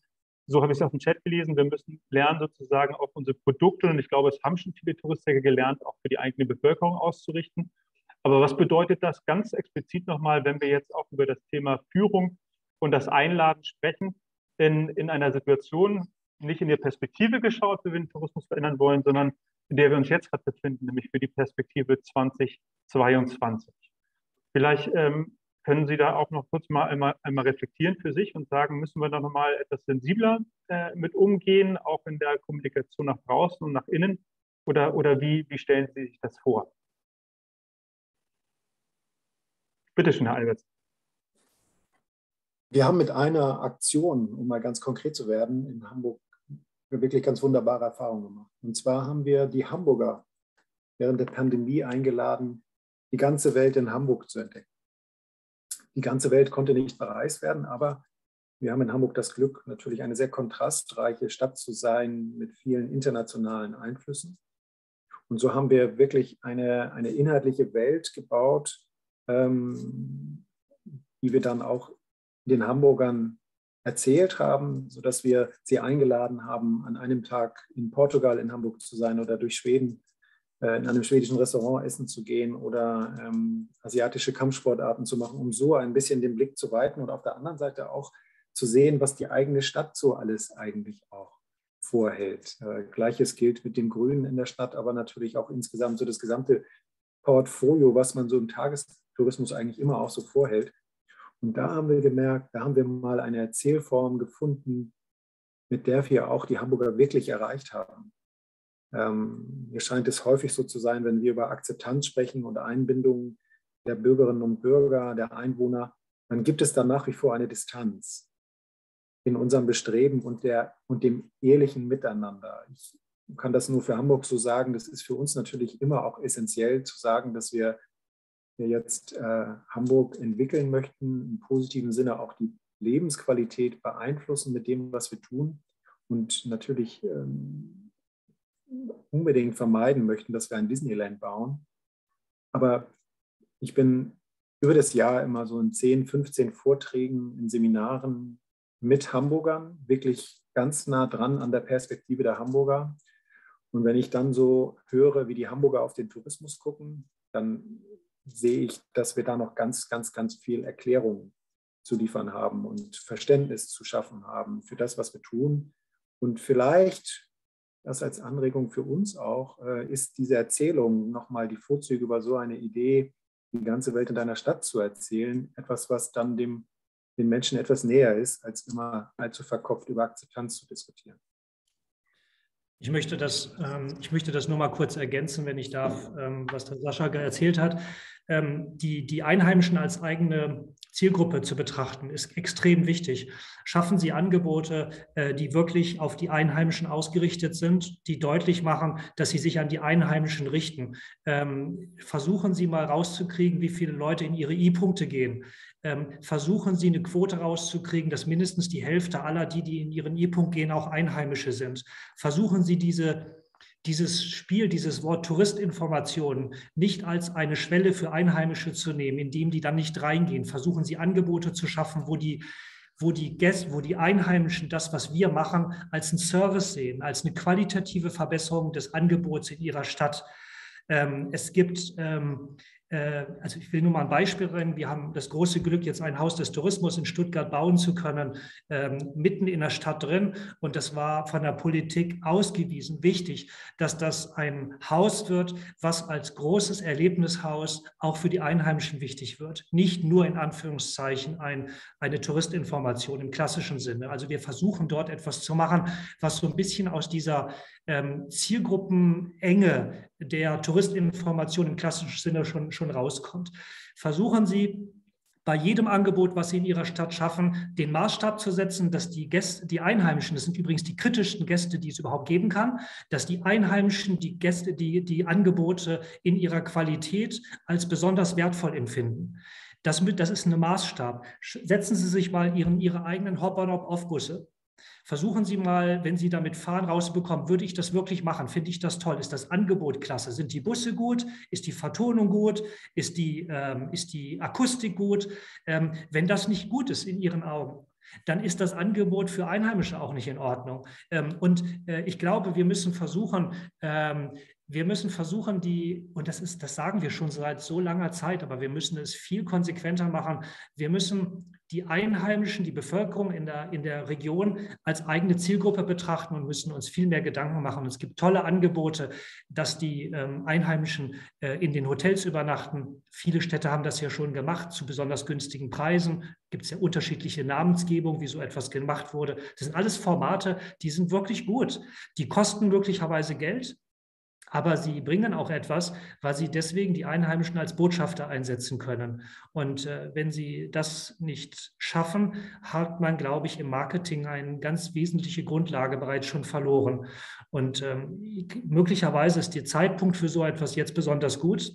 so habe ich es auch im Chat gelesen, wir müssen lernen, sozusagen auch unsere Produkte, und ich glaube, es haben schon viele Touristiker gelernt, auch für die eigene Bevölkerung auszurichten. Aber was bedeutet das ganz explizit nochmal, wenn wir jetzt auch über das Thema Führung und das Einladen sprechen? Denn in einer Situation, nicht in der Perspektive geschaut, wie wir den Tourismus verändern wollen, sondern in der wir uns jetzt gerade befinden, nämlich für die Perspektive 2022. Vielleicht ähm, können Sie da auch noch kurz mal einmal, einmal, reflektieren für sich und sagen, müssen wir da nochmal etwas sensibler äh, mit umgehen, auch in der Kommunikation nach draußen und nach innen? Oder, oder wie, wie stellen Sie sich das vor? Bitte schön, Herr Albert. Wir haben mit einer Aktion, um mal ganz konkret zu werden, in Hamburg wirklich ganz wunderbare Erfahrungen gemacht. Und zwar haben wir die Hamburger während der Pandemie eingeladen, die ganze Welt in Hamburg zu entdecken. Die ganze Welt konnte nicht bereist werden, aber wir haben in Hamburg das Glück, natürlich eine sehr kontrastreiche Stadt zu sein mit vielen internationalen Einflüssen. Und so haben wir wirklich eine, eine inhaltliche Welt gebaut, ähm, die wir dann auch den Hamburgern erzählt haben, sodass wir sie eingeladen haben, an einem Tag in Portugal in Hamburg zu sein oder durch Schweden in einem schwedischen Restaurant essen zu gehen oder ähm, asiatische Kampfsportarten zu machen, um so ein bisschen den Blick zu weiten und auf der anderen Seite auch zu sehen, was die eigene Stadt so alles eigentlich auch vorhält. Äh, Gleiches gilt mit den Grünen in der Stadt, aber natürlich auch insgesamt so das gesamte Portfolio, was man so im Tagestourismus eigentlich immer auch so vorhält. Und da haben wir gemerkt, da haben wir mal eine Erzählform gefunden, mit der wir auch die Hamburger wirklich erreicht haben. Ähm, mir scheint es häufig so zu sein, wenn wir über Akzeptanz sprechen und Einbindung der Bürgerinnen und Bürger, der Einwohner, dann gibt es da nach wie vor eine Distanz in unserem Bestreben und, der, und dem ehrlichen Miteinander. Ich kann das nur für Hamburg so sagen. Das ist für uns natürlich immer auch essentiell zu sagen, dass wir jetzt äh, Hamburg entwickeln möchten, im positiven Sinne auch die Lebensqualität beeinflussen mit dem, was wir tun und natürlich ähm, unbedingt vermeiden möchten, dass wir ein Disneyland bauen. Aber ich bin über das Jahr immer so in 10, 15 Vorträgen, in Seminaren mit Hamburgern, wirklich ganz nah dran an der Perspektive der Hamburger. Und wenn ich dann so höre, wie die Hamburger auf den Tourismus gucken, dann sehe ich, dass wir da noch ganz, ganz, ganz viel Erklärung zu liefern haben und Verständnis zu schaffen haben für das, was wir tun. Und vielleicht, das als Anregung für uns auch, äh, ist diese Erzählung nochmal die Vorzüge über so eine Idee, die ganze Welt in deiner Stadt zu erzählen, etwas, was dann dem, den Menschen etwas näher ist, als immer allzu verkopft über Akzeptanz zu diskutieren. Ich möchte das, ähm, ich möchte das nur mal kurz ergänzen, wenn ich darf, ähm, was der Sascha erzählt hat. Ähm, die, die Einheimischen als eigene Zielgruppe zu betrachten, ist extrem wichtig. Schaffen Sie Angebote, äh, die wirklich auf die Einheimischen ausgerichtet sind, die deutlich machen, dass sie sich an die Einheimischen richten. Ähm, versuchen Sie mal rauszukriegen, wie viele Leute in Ihre I-Punkte gehen. Ähm, versuchen Sie eine Quote rauszukriegen, dass mindestens die Hälfte aller, die, die in Ihren I-Punkt gehen, auch Einheimische sind. Versuchen Sie diese dieses Spiel, dieses Wort Touristinformation nicht als eine Schwelle für Einheimische zu nehmen, indem die dann nicht reingehen. Versuchen Sie Angebote zu schaffen, wo die, wo die Gäste, wo die Einheimischen das, was wir machen, als einen Service sehen, als eine qualitative Verbesserung des Angebots in ihrer Stadt. Ähm, es gibt ähm, äh, also ich will nur mal ein Beispiel bringen. Wir haben das große Glück, jetzt ein Haus des Tourismus in Stuttgart bauen zu können, ähm, mitten in der Stadt drin. Und das war von der Politik ausgewiesen wichtig, dass das ein Haus wird, was als großes Erlebnishaus auch für die Einheimischen wichtig wird. Nicht nur in Anführungszeichen ein, eine Touristinformation im klassischen Sinne. Also wir versuchen dort etwas zu machen, was so ein bisschen aus dieser ähm, Zielgruppenenge der Touristinformation im klassischen Sinne schon, schon rauskommt. Versuchen Sie bei jedem Angebot, was Sie in Ihrer Stadt schaffen, den Maßstab zu setzen, dass die Gäste, die Einheimischen, das sind übrigens die kritischsten Gäste, die es überhaupt geben kann, dass die Einheimischen die Gäste, die, die Angebote in ihrer Qualität als besonders wertvoll empfinden. Das, das ist ein Maßstab. Setzen Sie sich mal Ihren, Ihre eigenen Hop-on-Hop-off-Busse Versuchen Sie mal, wenn Sie damit fahren, rausbekommen, würde ich das wirklich machen? Finde ich das toll? Ist das Angebot klasse? Sind die Busse gut? Ist die Vertonung gut? Ist die, ähm, ist die Akustik gut? Ähm, wenn das nicht gut ist in Ihren Augen, dann ist das Angebot für Einheimische auch nicht in Ordnung. Ähm, und äh, ich glaube, wir müssen versuchen, ähm, wir müssen versuchen, die, und das ist, das sagen wir schon seit so langer Zeit, aber wir müssen es viel konsequenter machen. Wir müssen die Einheimischen, die Bevölkerung in der, in der Region als eigene Zielgruppe betrachten und müssen uns viel mehr Gedanken machen. Es gibt tolle Angebote, dass die ähm, Einheimischen äh, in den Hotels übernachten. Viele Städte haben das ja schon gemacht zu besonders günstigen Preisen. Gibt es ja unterschiedliche Namensgebungen, wie so etwas gemacht wurde. Das sind alles Formate, die sind wirklich gut. Die kosten möglicherweise Geld, Aber sie bringen auch etwas, weil sie deswegen die Einheimischen als Botschafter einsetzen können. Und äh, wenn sie das nicht schaffen, hat man, glaube ich, im Marketing eine ganz wesentliche Grundlage bereits schon verloren. Und ähm, möglicherweise ist der Zeitpunkt für so etwas jetzt besonders gut.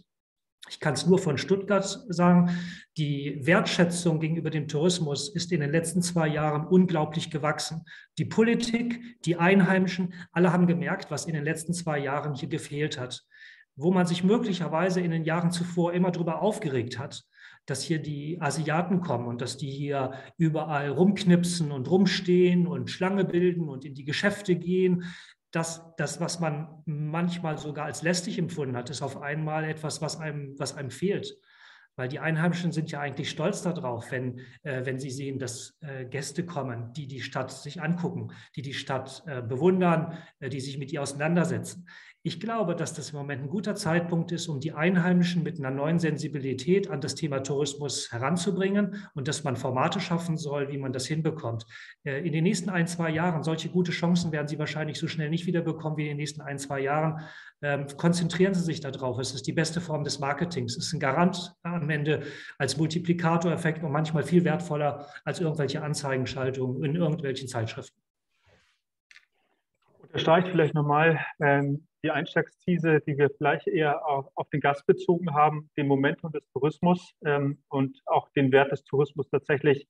Ich kann es nur von Stuttgart sagen. Die Wertschätzung gegenüber dem Tourismus ist in den letzten zwei Jahren unglaublich gewachsen. Die Politik, die Einheimischen, alle haben gemerkt, was in den letzten zwei Jahren hier gefehlt hat. Wo man sich möglicherweise in den Jahren zuvor immer darüber aufgeregt hat, dass hier die Asiaten kommen und dass die hier überall rumknipsen und rumstehen und Schlange bilden und in die Geschäfte gehen, dass das, was man manchmal sogar als lästig empfunden hat, ist auf einmal etwas, was einem, was einem fehlt. Weil die Einheimischen sind ja eigentlich stolz darauf, wenn, äh, wenn sie sehen, dass äh, Gäste kommen, die die Stadt sich angucken, die die Stadt äh, bewundern, äh, die sich mit ihr auseinandersetzen. Ich glaube, dass das im Moment ein guter Zeitpunkt ist, um die Einheimischen mit einer neuen Sensibilität an das Thema Tourismus heranzubringen und dass man Formate schaffen soll, wie man das hinbekommt. Äh, in den nächsten ein, zwei Jahren, solche gute Chancen werden Sie wahrscheinlich so schnell nicht wieder bekommen wie in den nächsten ein, zwei Jahren. Ähm, konzentrieren Sie sich darauf. Es ist die beste Form des Marketings. Es ist ein Garant am Ende als Multiplikatoreffekt und manchmal viel wertvoller als irgendwelche Anzeigenschaltungen in irgendwelchen Zeitschriften unterstreicht vielleicht nochmal ähm, die Einstiegsthese, die wir vielleicht eher auf, auf, den Gast bezogen haben, den Momentum des Tourismus ähm, und auch den Wert des Tourismus tatsächlich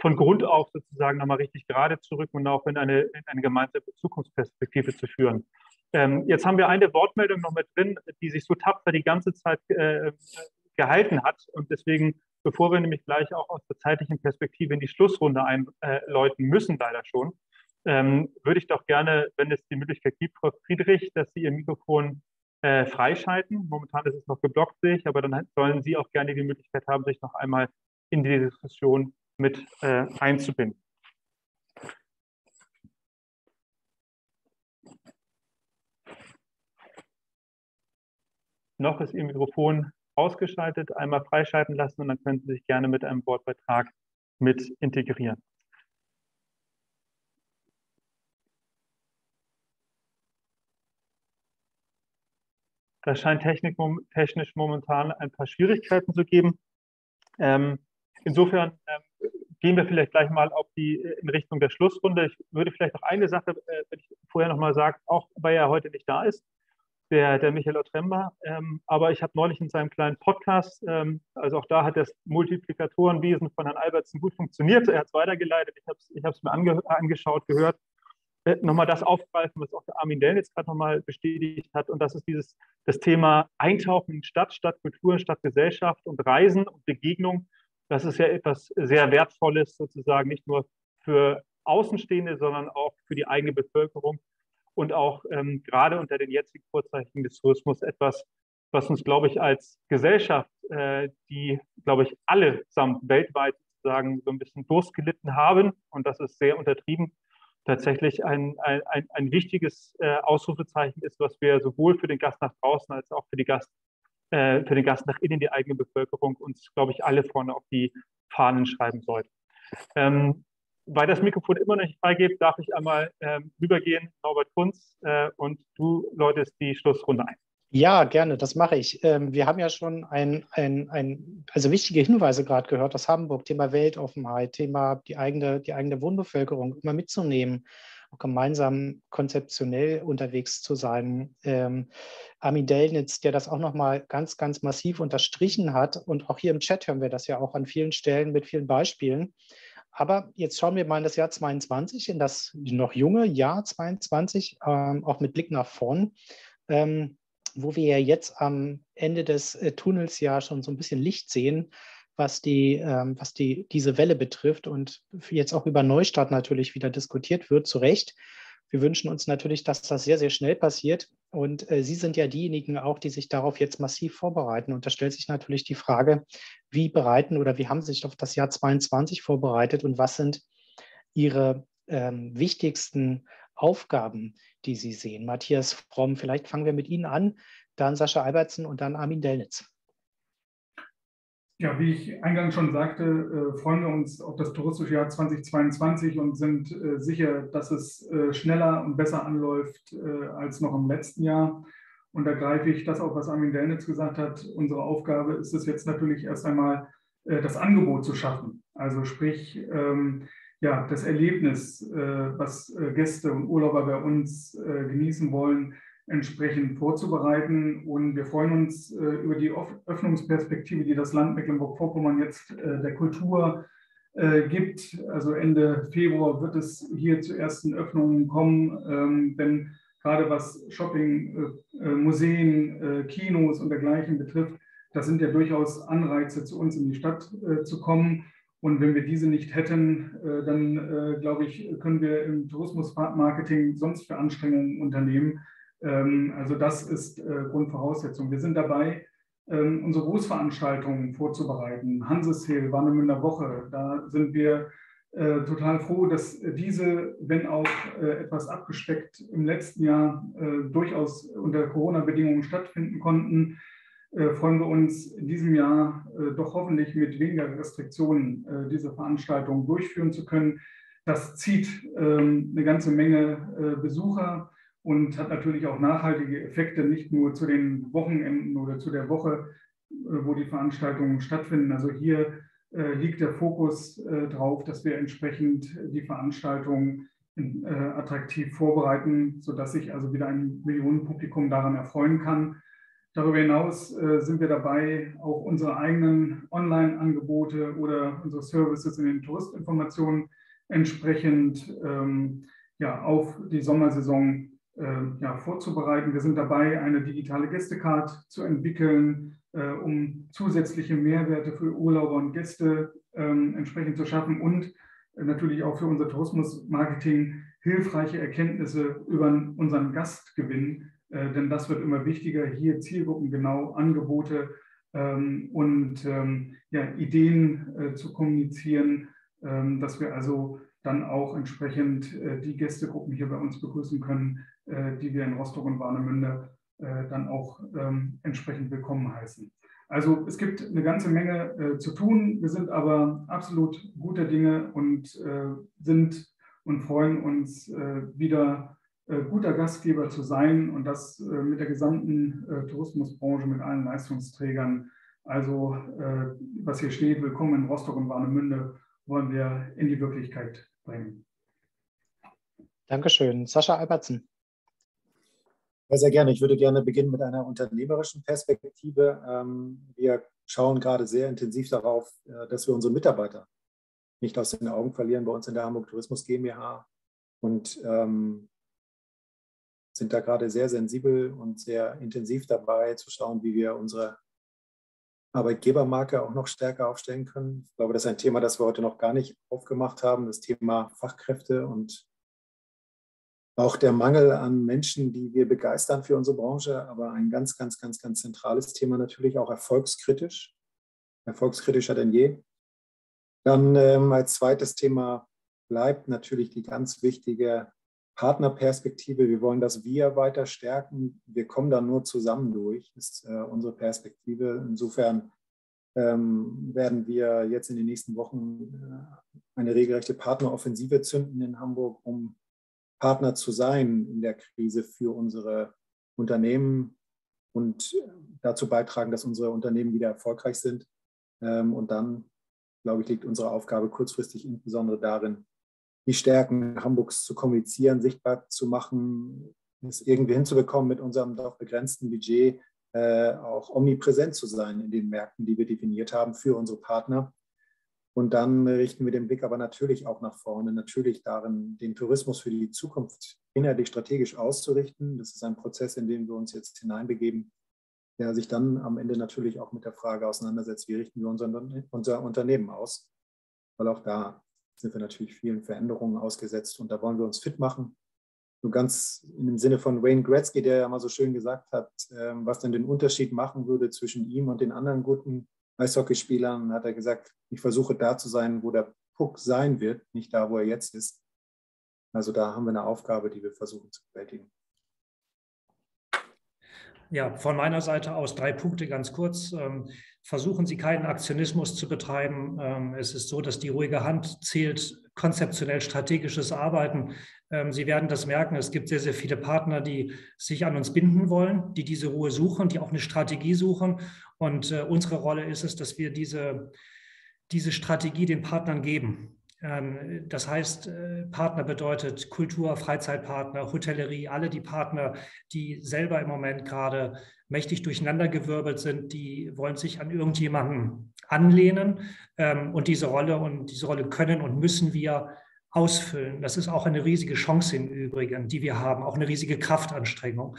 von Grund auf sozusagen nochmal richtig gerade zurück und auch in eine, in eine gemeinsame Zukunftsperspektive zu führen. Ähm, jetzt haben wir eine Wortmeldung noch mit drin, die sich so tapfer die ganze Zeit äh, gehalten hat. Und deswegen, bevor wir nämlich gleich auch aus der zeitlichen Perspektive in die Schlussrunde einläuten müssen, leider schon, ähm, würde ich doch gerne, wenn es die Möglichkeit gibt, Frau Friedrich, dass Sie Ihr Mikrofon äh, freischalten. Momentan ist es noch geblockt, sehe ich, aber dann sollen Sie auch gerne die Möglichkeit haben, sich noch einmal in die Diskussion mit äh, einzubinden. Noch ist Ihr Mikrofon ausgeschaltet, einmal freischalten lassen und dann können Sie sich gerne mit einem Wortbeitrag mit integrieren. Da scheint technisch momentan ein paar Schwierigkeiten zu geben. Ähm, insofern ähm, gehen wir vielleicht gleich mal auf die, in Richtung der Schlussrunde. Ich würde vielleicht noch eine Sache, äh, wenn ich vorher noch mal sagen, auch weil er heute nicht da ist, der, der Michael Otremba. Ähm, aber ich habe neulich in seinem kleinen Podcast, ähm, also auch da hat das Multiplikatorenwesen von Herrn Albertsen gut funktioniert. Er hat es weitergeleitet. Ich habe es mir ange, angeschaut, gehört. Äh, nochmal das aufgreifen, was auch der Armin Dell jetzt gerade nochmal bestätigt hat. Und das ist dieses, das Thema Eintauchen in Stadt, Stadtkultur, Stadtgesellschaft und Reisen und Begegnung. Das ist ja etwas sehr Wertvolles sozusagen, nicht nur für Außenstehende, sondern auch für die eigene Bevölkerung und auch ähm, gerade unter den jetzigen Vorzeichen des Tourismus etwas, was uns, glaube ich, als Gesellschaft, äh, die, glaube ich, allesamt weltweit sozusagen so ein bisschen durchgelitten haben, und das ist sehr untertrieben, tatsächlich ein, ein, ein wichtiges äh, Ausrufezeichen ist, was wir sowohl für den Gast nach draußen als auch für, die Gast, äh, für den Gast nach innen, die eigene Bevölkerung, uns, glaube ich, alle vorne auf die Fahnen schreiben sollten. Ähm, weil das Mikrofon immer noch nicht freigibt, darf ich einmal ähm, rübergehen, Norbert Kunz, äh, und du läutest die Schlussrunde ein. Ja, gerne, das mache ich. Ähm, wir haben ja schon ein, ein, ein, also wichtige Hinweise gerade gehört aus Hamburg, Thema Weltoffenheit, Thema die eigene, die eigene Wohnbevölkerung immer mitzunehmen, auch gemeinsam konzeptionell unterwegs zu sein. Ähm, Armin Dellnitz, der das auch nochmal ganz, ganz massiv unterstrichen hat und auch hier im Chat hören wir das ja auch an vielen Stellen mit vielen Beispielen. Aber jetzt schauen wir mal in das Jahr 22, in das noch junge Jahr 22, ähm, auch mit Blick nach vorn. Ähm, wo wir ja jetzt am Ende des äh, Tunnels ja schon so ein bisschen Licht sehen, was die, ähm, was die, diese Welle betrifft und jetzt auch über Neustart natürlich wieder diskutiert wird, zu Recht. Wir wünschen uns natürlich, dass das sehr, sehr schnell passiert. Und äh, Sie sind ja diejenigen auch, die sich darauf jetzt massiv vorbereiten. Und da stellt sich natürlich die Frage, wie bereiten oder wie haben Sie sich auf das Jahr 22 vorbereitet und was sind Ihre ähm, wichtigsten Aufgaben, die Sie sehen. Matthias Fromm, vielleicht fangen wir mit Ihnen an, dann Sascha Albertsen und dann Armin Dellnitz. Ja, wie ich eingangs schon sagte, äh, freuen wir uns auf das touristische Jahr 2022 und sind äh, sicher, dass es äh, schneller und besser anläuft als noch im letzten Jahr. Und da greife ich das auf, was Armin Delnitz gesagt hat. Unsere Aufgabe ist es jetzt natürlich erst einmal, das Angebot zu schaffen. Also sprich, ähm, ja, das Erlebnis, äh, was äh, Gäste und Urlauber bei uns äh, genießen wollen, entsprechend vorzubereiten. Und wir freuen uns über die Öffnungsperspektive, die das Land Mecklenburg-Vorpommern jetzt der Kultur gibt. Also Ende Februar wird es hier zu ersten Öffnungen kommen, ähm, denn gerade was Shopping, Museen, Kinos und dergleichen betrifft, das sind ja durchaus Anreize, zu uns in die Stadt zu kommen. Und wenn wir diese nicht hätten, dann glaube ich, können wir im Tourismusmarketing sonst für Anstrengungen unternehmen, ähm, also das ist äh, Grundvoraussetzung. Wir sind dabei, ähm, unsere Großveranstaltungen vorzubereiten. Hanseshill, Warnemünder Woche, da sind wir äh, total froh, dass diese, wenn auch äh, etwas abgespeckt im letzten Jahr, durchaus unter Corona-Bedingungen stattfinden konnten. Freuen wir uns in diesem Jahr doch hoffentlich mit weniger Restriktionen diese Veranstaltungen durchführen zu können. Das zieht ähm, eine ganze Menge Besucher und hat natürlich auch nachhaltige Effekte, nicht nur zu den Wochenenden oder zu der Woche, äh, wo die Veranstaltungen stattfinden. Also hier äh, liegt der Fokus äh, drauf, dass wir entsprechend die Veranstaltungen attraktiv vorbereiten, sodass sich also wieder ein Millionenpublikum daran erfreuen kann. Darüber hinaus sind wir dabei, auch unsere eigenen Online-Angebote oder unsere Services in den Touristinformationen entsprechend ähm, ja, auf die Sommersaison äh, ja, vorzubereiten. Wir sind dabei, eine digitale Gästecard zu entwickeln, äh, um zusätzliche Mehrwerte für Urlauber und Gäste ähm, entsprechend zu schaffen und äh, natürlich auch für unser Tourismusmarketing hilfreiche Erkenntnisse über unseren Gastgewinn, denn das wird immer wichtiger, hier zielgruppengenau Angebote ähm, und ähm, ja, Ideen zu kommunizieren, dass wir also dann auch entsprechend die Gästegruppen hier bei uns begrüßen können, äh, die wir in Rostock und Warnemünde äh, dann auch ähm, entsprechend willkommen heißen. Also es gibt eine ganze Menge äh, zu tun. Wir sind aber absolut guter Dinge und sind und freuen uns wieder guter Gastgeber zu sein und das mit der gesamten Tourismusbranche, mit allen Leistungsträgern. Also was hier steht, willkommen in Rostock und Warnemünde, wollen wir in die Wirklichkeit bringen. Dankeschön. Sascha Albertsen. Ja, sehr gerne. Ich würde gerne beginnen mit einer unternehmerischen Perspektive. Ähm, wir schauen gerade sehr intensiv darauf, äh, dass wir unsere Mitarbeiter nicht aus den Augen verlieren bei uns in der Hamburg Tourismus GmbH und ähm, sind da gerade sehr sensibel und sehr intensiv dabei zu schauen, wie wir unsere Arbeitgebermarke auch noch stärker aufstellen können. Ich glaube, das ist ein Thema, das wir heute noch gar nicht aufgemacht haben, das Thema Fachkräfte und auch der Mangel an Menschen, die wir begeistern für unsere Branche, aber ein ganz, ganz, ganz, ganz zentrales Thema natürlich auch erfolgskritisch, erfolgskritischer denn je. Dann ähm, als zweites Thema bleibt natürlich die ganz wichtige Partnerperspektive. Wir wollen das Wir weiter stärken. Wir kommen da nur zusammen durch, ist äh, unsere Perspektive. Insofern ähm, werden wir jetzt in den nächsten Wochen äh, eine regelrechte Partneroffensive zünden in Hamburg, um Partner zu sein in der Krise für unsere Unternehmen und dazu beitragen, dass unsere Unternehmen wieder erfolgreich sind. Ähm, und dann, glaube ich, liegt unsere Aufgabe kurzfristig insbesondere darin, die Stärken Hamburgs zu kommunizieren, sichtbar zu machen, es irgendwie hinzubekommen, mit unserem doch begrenzten Budget äh, auch omnipräsent zu sein in den Märkten, die wir definiert haben für unsere Partner und dann richten wir den Blick aber natürlich auch nach vorne, natürlich darin, den Tourismus für die Zukunft inhaltlich strategisch auszurichten. Das ist ein Prozess, in den wir uns jetzt hineinbegeben, der sich dann am Ende natürlich auch mit der Frage auseinandersetzt, wie richten wir unser, unser Unternehmen aus. Weil auch da sind wir natürlich vielen Veränderungen ausgesetzt und da wollen wir uns fit machen. So ganz dem Sinne von Wayne Gretzky, der ja mal so schön gesagt hat, ähm, was denn den Unterschied machen würde zwischen ihm und den anderen guten Eishockeyspielern hat er gesagt, ich versuche da zu sein, wo der Puck sein wird, nicht da, wo er jetzt ist. Also da haben wir eine Aufgabe, die wir versuchen zu bewältigen. Ja, von meiner Seite aus drei Punkte ganz kurz. Ähm, versuchen Sie keinen Aktionismus zu betreiben. Ähm, es ist so, dass die ruhige Hand zählt konzeptionell strategisches Arbeiten. Ähm, Sie werden das merken, es gibt sehr, sehr viele Partner, die sich an uns binden wollen, die diese Ruhe suchen, die auch eine Strategie suchen. Und äh, unsere Rolle ist es, dass wir diese, diese Strategie den Partnern geben. Ähm, das heißt, äh, Partner bedeutet Kultur, Freizeitpartner, Hotellerie, alle die Partner, die selber im Moment gerade mächtig durcheinandergewirbelt sind, die wollen sich an irgendjemanden anlehnen. Ähm, und diese Rolle und diese Rolle können und müssen wir ausfüllen. Das ist auch eine riesige Chance im Übrigen, die wir haben, auch eine riesige Kraftanstrengung.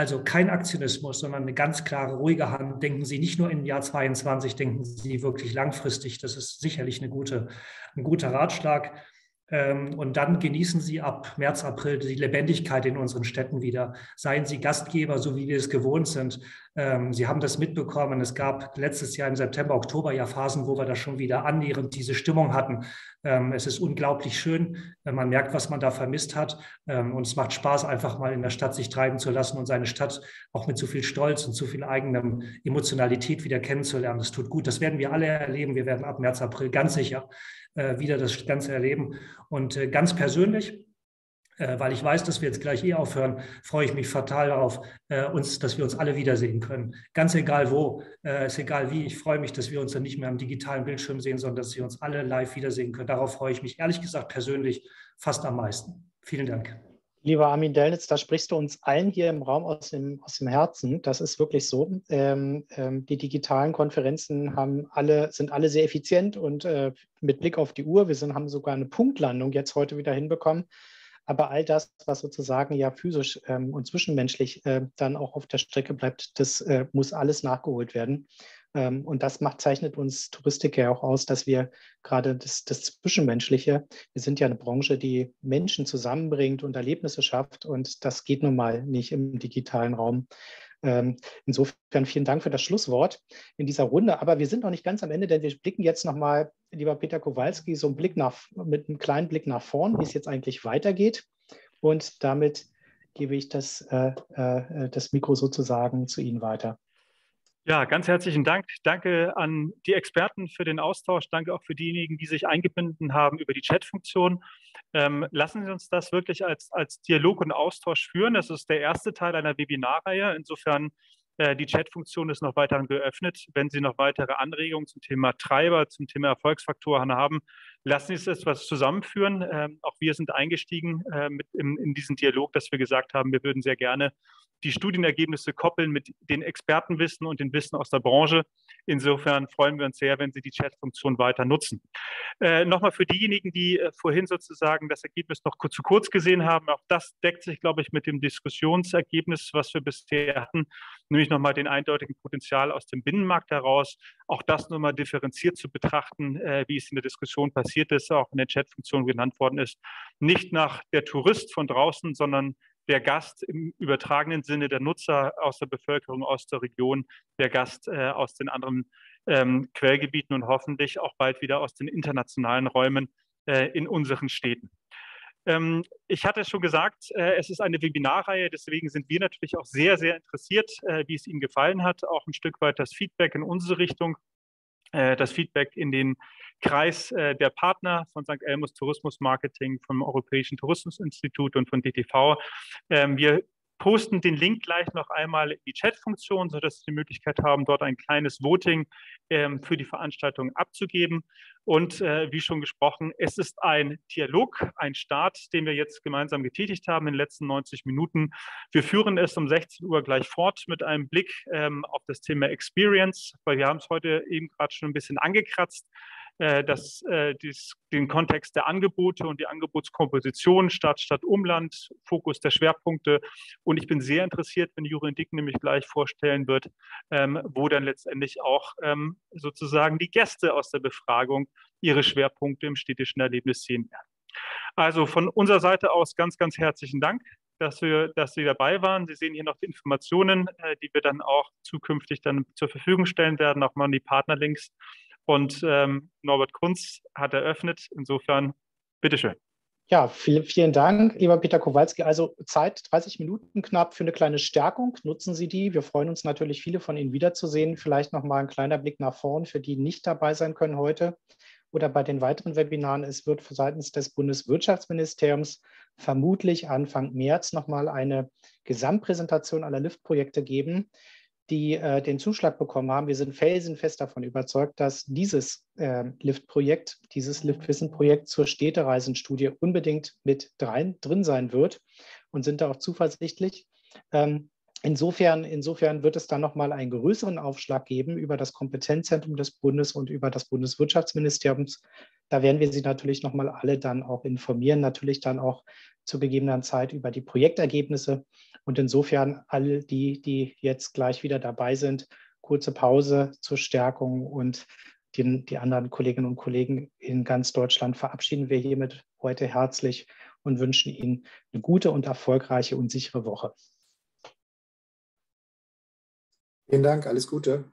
Also kein Aktionismus, sondern eine ganz klare, ruhige Hand. Denken Sie nicht nur im Jahr 22, denken Sie wirklich langfristig. Das ist sicherlich eine gute, ein guter Ratschlag. Ähm, und dann genießen Sie ab März, April die Lebendigkeit in unseren Städten wieder. Seien Sie Gastgeber, so wie wir es gewohnt sind. Ähm, Sie haben das mitbekommen. Es gab letztes Jahr im September, Oktober ja Phasen, wo wir da schon wieder annähernd diese Stimmung hatten. Ähm, es ist unglaublich schön. Man merkt, was man da vermisst hat. Und es macht Spaß, einfach mal in der Stadt sich treiben zu lassen und seine Stadt auch mit zu viel Stolz und zu viel eigenem Emotionalität wieder kennenzulernen. Das tut gut. Das werden wir alle erleben. Wir werden ab März, April ganz sicher wieder das Ganze erleben. Und äh, ganz persönlich, äh, weil ich weiß, dass wir jetzt gleich eh aufhören, freue ich mich fatal darauf, uns, dass wir uns alle wiedersehen können. Ganz egal wo, ist egal wie. Ich freue mich, dass wir uns dann nicht mehr am digitalen Bildschirm sehen, sondern dass wir uns alle live wiedersehen können. Darauf freue ich mich ehrlich gesagt persönlich fast am meisten. Vielen Dank. Lieber Armin Dellnitz, da sprichst du uns allen hier im Raum aus dem, aus dem Herzen. Das ist wirklich so. Ähm, ähm, die digitalen Konferenzen haben alle, sind alle sehr effizient und äh, mit Blick auf die Uhr, wir sind, haben sogar eine Punktlandung jetzt heute wieder hinbekommen. Aber all das, was sozusagen ja physisch ähm, und zwischenmenschlich äh, dann auch auf der Strecke bleibt, das äh, muss alles nachgeholt werden. Ähm, und das macht, zeichnet uns Touristiker ja auch aus, dass wir gerade das, das Zwischenmenschliche, wir sind ja eine Branche, die Menschen zusammenbringt und Erlebnisse schafft. Und das geht nun mal nicht im digitalen Raum. Ähm, insofern vielen Dank für das Schlusswort in dieser Runde. Aber wir sind noch nicht ganz am Ende, denn wir blicken jetzt nochmal, lieber Peter Kowalski, so einen Blick nach, mit einem kleinen Blick nach vorn, wie es jetzt eigentlich weitergeht. Und damit gebe ich das, äh, äh, das Mikro sozusagen zu Ihnen weiter. Ja, ganz herzlichen Dank. Danke an die Experten für den Austausch. Danke auch für diejenigen, die sich eingebunden haben über die Chatfunktion. Ähm, lassen Sie uns das wirklich als, als Dialog und Austausch führen. Das ist der erste Teil einer Webinarreihe. Insofern die Chatfunktion ist noch weiterhin geöffnet. Wenn Sie noch weitere Anregungen zum Thema Treiber, zum Thema Erfolgsfaktoren haben, lassen Sie uns etwas zusammenführen. Ähm, auch wir sind eingestiegen äh, in diesen Dialog, dass wir gesagt haben, wir würden sehr gerne die Studienergebnisse koppeln mit den Expertenwissen und dem Wissen aus der Branche. Insofern freuen wir uns sehr, wenn Sie die Chat-Funktion weiter nutzen. Äh, Nochmal für diejenigen, die äh, vorhin sozusagen das Ergebnis noch kurz zu kurz gesehen haben, auch das deckt sich, glaube ich, mit dem Diskussionsergebnis, was wir bisher hatten, nämlich nochmal den eindeutigen Potenzial aus dem Binnenmarkt heraus. Auch das nochmal differenziert zu betrachten, äh, wie es in der Diskussion passiert ist, auch in der Chat-Funktion genannt worden ist. Nicht nach der Tourist von draußen, sondern der Gast im übertragenen Sinne, der Nutzer aus der Bevölkerung, aus der Region, der Gast äh, aus den anderen ähm, Quellgebieten und hoffentlich auch bald wieder aus den internationalen Räumen äh, in unseren Städten. Ähm, ich hatte schon gesagt, äh, es ist eine Webinarreihe, deswegen sind wir natürlich auch sehr, sehr interessiert, äh, wie es Ihnen gefallen hat, auch ein Stück weit das Feedback in unsere Richtung, das Feedback in den Kreis äh, der Partner von St. Elmus Tourismus Marketing, vom Europäischen Tourismusinstitut und von DTV. Ähm, wir posten den Link gleich noch einmal in die Chat-Funktion, sodass Sie die Möglichkeit haben, dort ein kleines Voting ähm, für die Veranstaltung abzugeben. Und äh, wie schon gesprochen, es ist ein Dialog, ein Start, den wir jetzt gemeinsam getätigt haben in den letzten 90 Minuten. Wir führen es um 16 Uhr gleich fort mit einem Blick ähm, auf das Thema Experience, weil wir haben es heute eben gerade schon ein bisschen angekratzt. Äh, das, äh, dies, den Kontext der Angebote und die Angebotskomposition Stadt, Stadt, Umland, Fokus der Schwerpunkte. Und ich bin sehr interessiert, wenn Jurin Dick nämlich gleich vorstellen wird, ähm, wo dann letztendlich auch ähm, sozusagen die Gäste aus der Befragung ihre Schwerpunkte im städtischen Erlebnis sehen werden. Also von unserer Seite aus ganz, ganz herzlichen Dank dass, wir, dass Sie dabei waren. Sie sehen hier noch die Informationen, äh, die wir dann auch zukünftig dann zur Verfügung stellen werden, auch mal die Partnerlinks. Und ähm, Norbert Kunz hat eröffnet. Insofern, bitteschön. Ja, viel, vielen Dank, lieber Peter Kowalski. Also Zeit, 30 Minuten knapp für eine kleine Stärkung. Nutzen Sie die. Wir freuen uns natürlich, viele von Ihnen wiederzusehen. Vielleicht noch mal ein kleiner Blick nach vorn für die nicht dabei sein können heute oder bei den weiteren Webinaren. Es wird seitens des Bundeswirtschaftsministeriums vermutlich Anfang März noch mal eine Gesamtpräsentation aller Lift-Projekte geben die äh, den Zuschlag bekommen haben. Wir sind felsenfest davon überzeugt, dass dieses äh, Lift-Projekt, dieses Lift-Wissen-Projekt zur Städtereisenstudie unbedingt mit drein, drin sein wird und sind da auch zuversichtlich. Ähm, Insofern, insofern wird es dann nochmal einen größeren Aufschlag geben über das Kompetenzzentrum des Bundes und über das Bundeswirtschaftsministerium. Da werden wir Sie natürlich nochmal alle dann auch informieren, natürlich dann auch zu gegebener Zeit über die Projektergebnisse. Und insofern alle die, die jetzt gleich wieder dabei sind, kurze Pause zur Stärkung und die, die anderen Kolleginnen und Kollegen in ganz Deutschland verabschieden wir hiermit heute herzlich und wünschen Ihnen eine gute und erfolgreiche und sichere Woche. Vielen Dank, alles Gute.